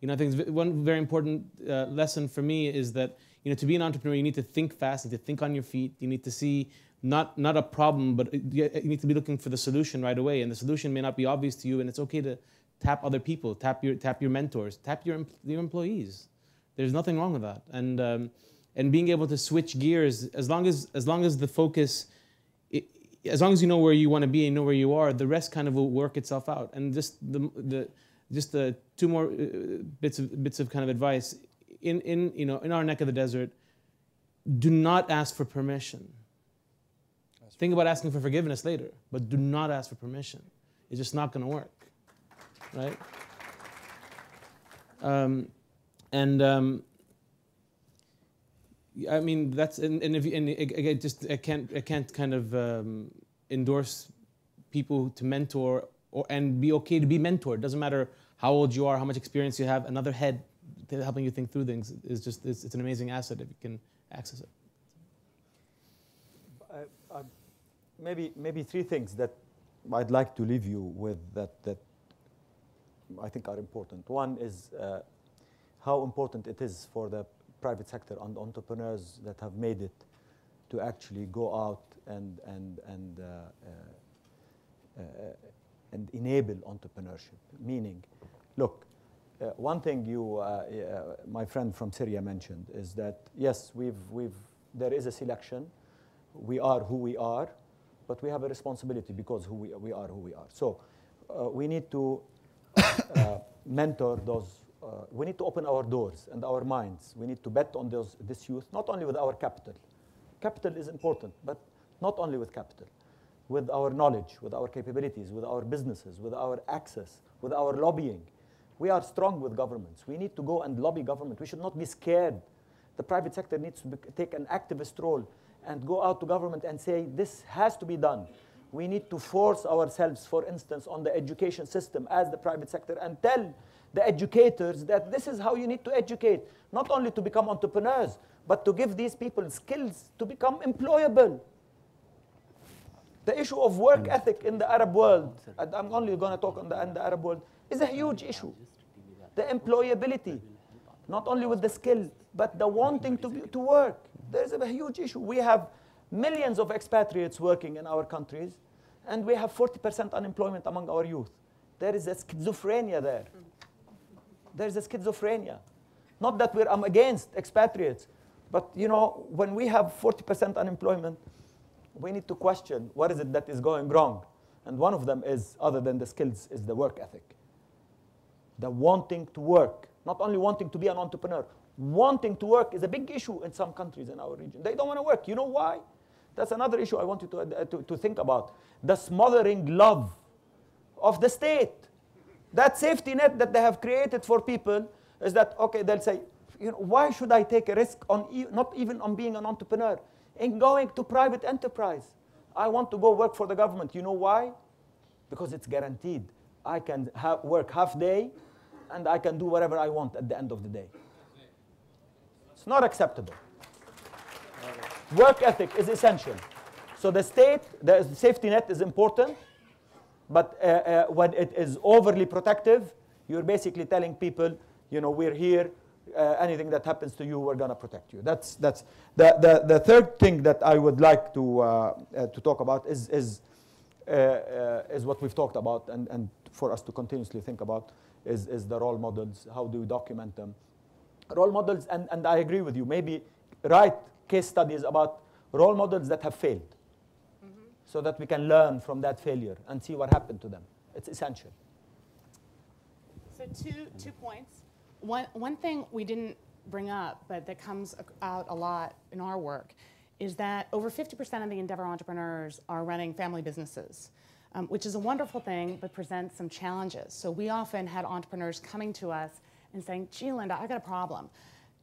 D: You know, I think one very important uh, lesson for me is that you know to be an entrepreneur, you need to think fast, you need to think on your feet. You need to see not not a problem, but you need to be looking for the solution right away. And the solution may not be obvious to you, and it's okay to tap other people, tap your tap your mentors, tap your your employees. There's nothing wrong with that. And um, and being able to switch gears as long as as long as the focus as long as you know where you want to be and know where you are, the rest kind of will work itself out. And just the the just the two more uh, bits of bits of kind of advice in in you know in our neck of the desert. Do not ask for permission. Think about asking for forgiveness later, but do not ask for permission. It's just not going to work, right? Um, and um, I mean that's and, and if and again just I can't I can't kind of um, endorse people to mentor or and be okay to be mentored. Doesn't matter how old you are, how much experience you have. Another head helping you think through things is just it's, it's an amazing asset if you can access it.
C: Maybe maybe three things that I'd like to leave you with that that I think are important. One is uh, how important it is for the private sector and entrepreneurs that have made it to actually go out and and and uh, uh, uh, and enable entrepreneurship. Meaning, look, uh, one thing you, uh, uh, my friend from Syria mentioned is that yes, we've we've there is a selection. We are who we are, but we have a responsibility because who we we are who we are. So we need to <coughs> mentor those uh, we need to open our doors and our minds. We need to bet on those, this youth, not only with our capital. Capital is important, but not only with capital, with our knowledge, with our capabilities, with our businesses, with our access, with our lobbying. We are strong with governments. We need to go and lobby government. We should not be scared. The private sector needs to be, take an activist role and go out to government and say, this has to be done. We need to force ourselves, for instance, on the education system as the private sector and tell the educators that this is how you need to educate, not only to become entrepreneurs, but to give these people skills to become employable. The issue of work hmm. ethic in the Arab world, and I'm only going to talk on the, in the Arab world, is a huge issue. The employability, not only with the skill, but the wanting to, be, to work. There's a huge issue. We have millions of expatriates working in our countries, and we have 40% unemployment among our youth. There is a schizophrenia there. There's a schizophrenia. Not that we're I'm against expatriates, but you know, when we have 40% unemployment, we need to question what is it that is going wrong. And one of them is, other than the skills, is the work ethic. The wanting to work, not only wanting to be an entrepreneur, wanting to work is a big issue in some countries in our region. They don't want to work. You know why? That's another issue I want you to, uh, to, to think about. The smothering love of the state. That safety net that they have created for people is that, okay, they'll say, you know, why should I take a risk on e not even on being an entrepreneur, in going to private enterprise? I want to go work for the government. You know why? Because it's guaranteed. I can work half day and I can do whatever I want at the end of the day. It's not acceptable. Work ethic is essential. So the state, the safety net is important, but uh, uh, when it is overly protective, you're basically telling people, you know, we're here uh, anything that happens to you, we're going to protect you. That's, that's the, the, the third thing that I would like to, uh, uh, to talk about is, is, uh, uh, is what we've talked about and, and for us to continuously think about is, is the role models. How do we document them? Role models, and, and I agree with you, maybe write case studies about role models that have failed so that we can learn from that failure and see what happened to them. It's essential.
B: So two, two points. One, one thing we didn't bring up, but that comes out a lot in our work, is that over 50% of the Endeavor entrepreneurs are running family businesses, um, which is a wonderful thing, but presents some challenges. So we often had entrepreneurs coming to us and saying, gee, Linda, I got a problem.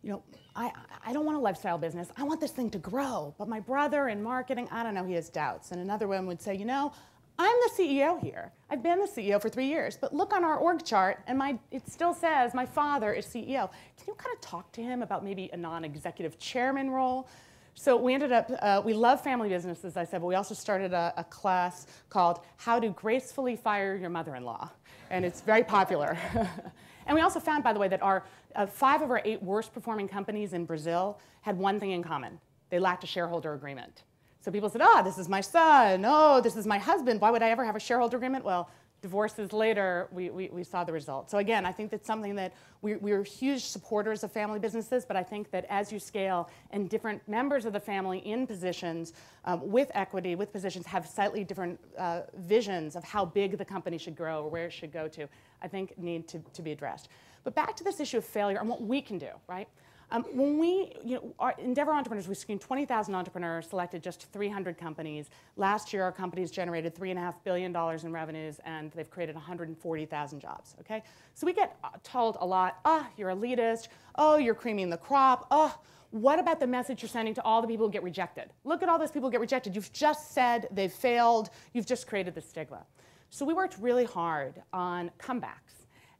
B: You know, I, I don't want a lifestyle business. I want this thing to grow. But my brother in marketing, I don't know, he has doubts. And another one would say, you know, I'm the CEO here. I've been the CEO for three years, but look on our org chart, and my, it still says my father is CEO. Can you kind of talk to him about maybe a non-executive chairman role? So we ended up, uh, we love family business, as I said, but we also started a, a class called How to Gracefully Fire Your Mother-in-Law, and it's very popular. <laughs> and we also found, by the way, that our uh, five of our eight worst performing companies in Brazil had one thing in common. They lacked a shareholder agreement. So people said, ah, this is my son. Oh, this is my husband. Why would I ever have a shareholder agreement? Well, divorces later, we, we, we saw the result. So again, I think that's something that we, we're huge supporters of family businesses, but I think that as you scale and different members of the family in positions um, with equity, with positions, have slightly different uh, visions of how big the company should grow or where it should go to, I think need to, to be addressed. But back to this issue of failure and what we can do, right? Um, when we, you know, our Endeavor Entrepreneurs, we screened 20,000 entrepreneurs, selected just 300 companies. Last year, our companies generated $3.5 billion in revenues, and they've created 140,000 jobs, okay? So we get uh, told a lot, ah, oh, you're elitist, oh, you're creaming the crop, oh, what about the message you're sending to all the people who get rejected? Look at all those people who get rejected. You've just said they've failed. You've just created the stigma. So we worked really hard on comebacks.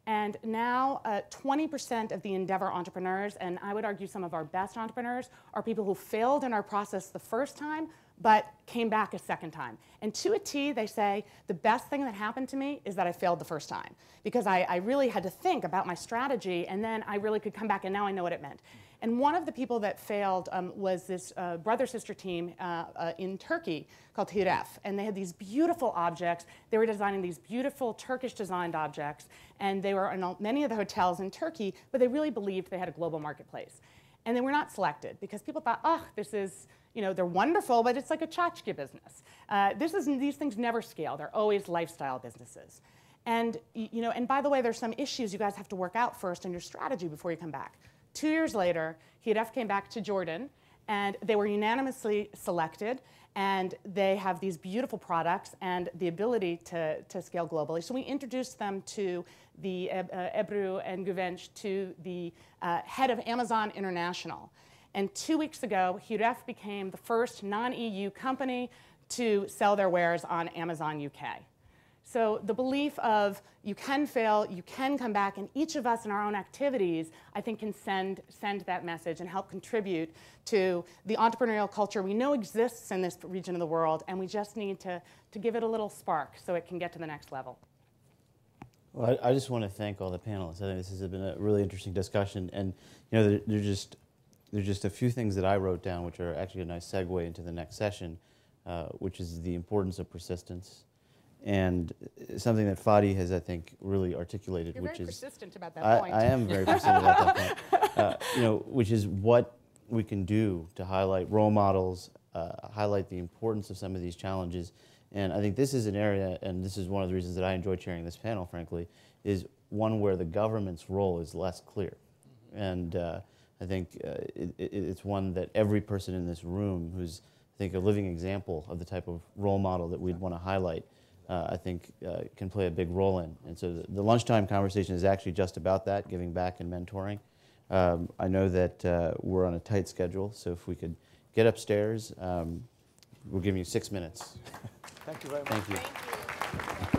B: And now, uh, 20% of the Endeavor entrepreneurs, and I would argue some of our best entrepreneurs, are people who failed in our process the first time, but came back a second time. And to a T, they say, the best thing that happened to me is that I failed the first time. Because I, I really had to think about my strategy, and then I really could come back, and now I know what it meant. And one of the people that failed um, was this uh, brother sister team uh, uh, in Turkey called Hiref. And they had these beautiful objects. They were designing these beautiful Turkish designed objects. And they were in many of the hotels in Turkey, but they really believed they had a global marketplace. And they were not selected because people thought, oh, this is, you know, they're wonderful, but it's like a tchotchke business. Uh, this is, these things never scale. They're always lifestyle businesses. And, you know, and by the way, there's some issues you guys have to work out first in your strategy before you come back. Two years later, Hiref came back to Jordan, and they were unanimously selected, and they have these beautiful products and the ability to, to scale globally. So we introduced them to the uh, Ebru and Guvench, to the uh, head of Amazon International. And two weeks ago, Hiref became the first non-EU company to sell their wares on Amazon UK. So the belief of you can fail, you can come back, and each of us in our own activities, I think, can send, send that message and help contribute to the entrepreneurial culture we know exists in this region of the world, and we just need to, to give it a little spark so it can get to the next level.
A: Well, I, I just want to thank all the panelists. I think this has been a really interesting discussion, and you know, there, there's just there's just a few things that I wrote down, which are actually a nice segue into the next session, uh, which is the importance of persistence and something that Fadi has, I think, really articulated,
B: You're
A: which is
B: persistent about that
A: I,
B: point.
A: I am very persistent about that point. <laughs> Uh, you know, which is what we can do to highlight role models, uh, highlight the importance of some of these challenges, and I think this is an area, and this is one of the reasons that I enjoy chairing this panel, frankly, is one where the government's role is less clear, and uh, I think uh, it, it, it's one that every person in this room, who's I think a living example of the type of role model that we'd want to highlight uh, I think uh, can play a big role in. And so the, the, lunchtime conversation is actually just about that, giving back and mentoring. Um, I know that uh, we're on a tight schedule, so if we could get upstairs, um, we'll give you six minutes.
C: Thank you very much.
A: Thank you.
B: Thank you.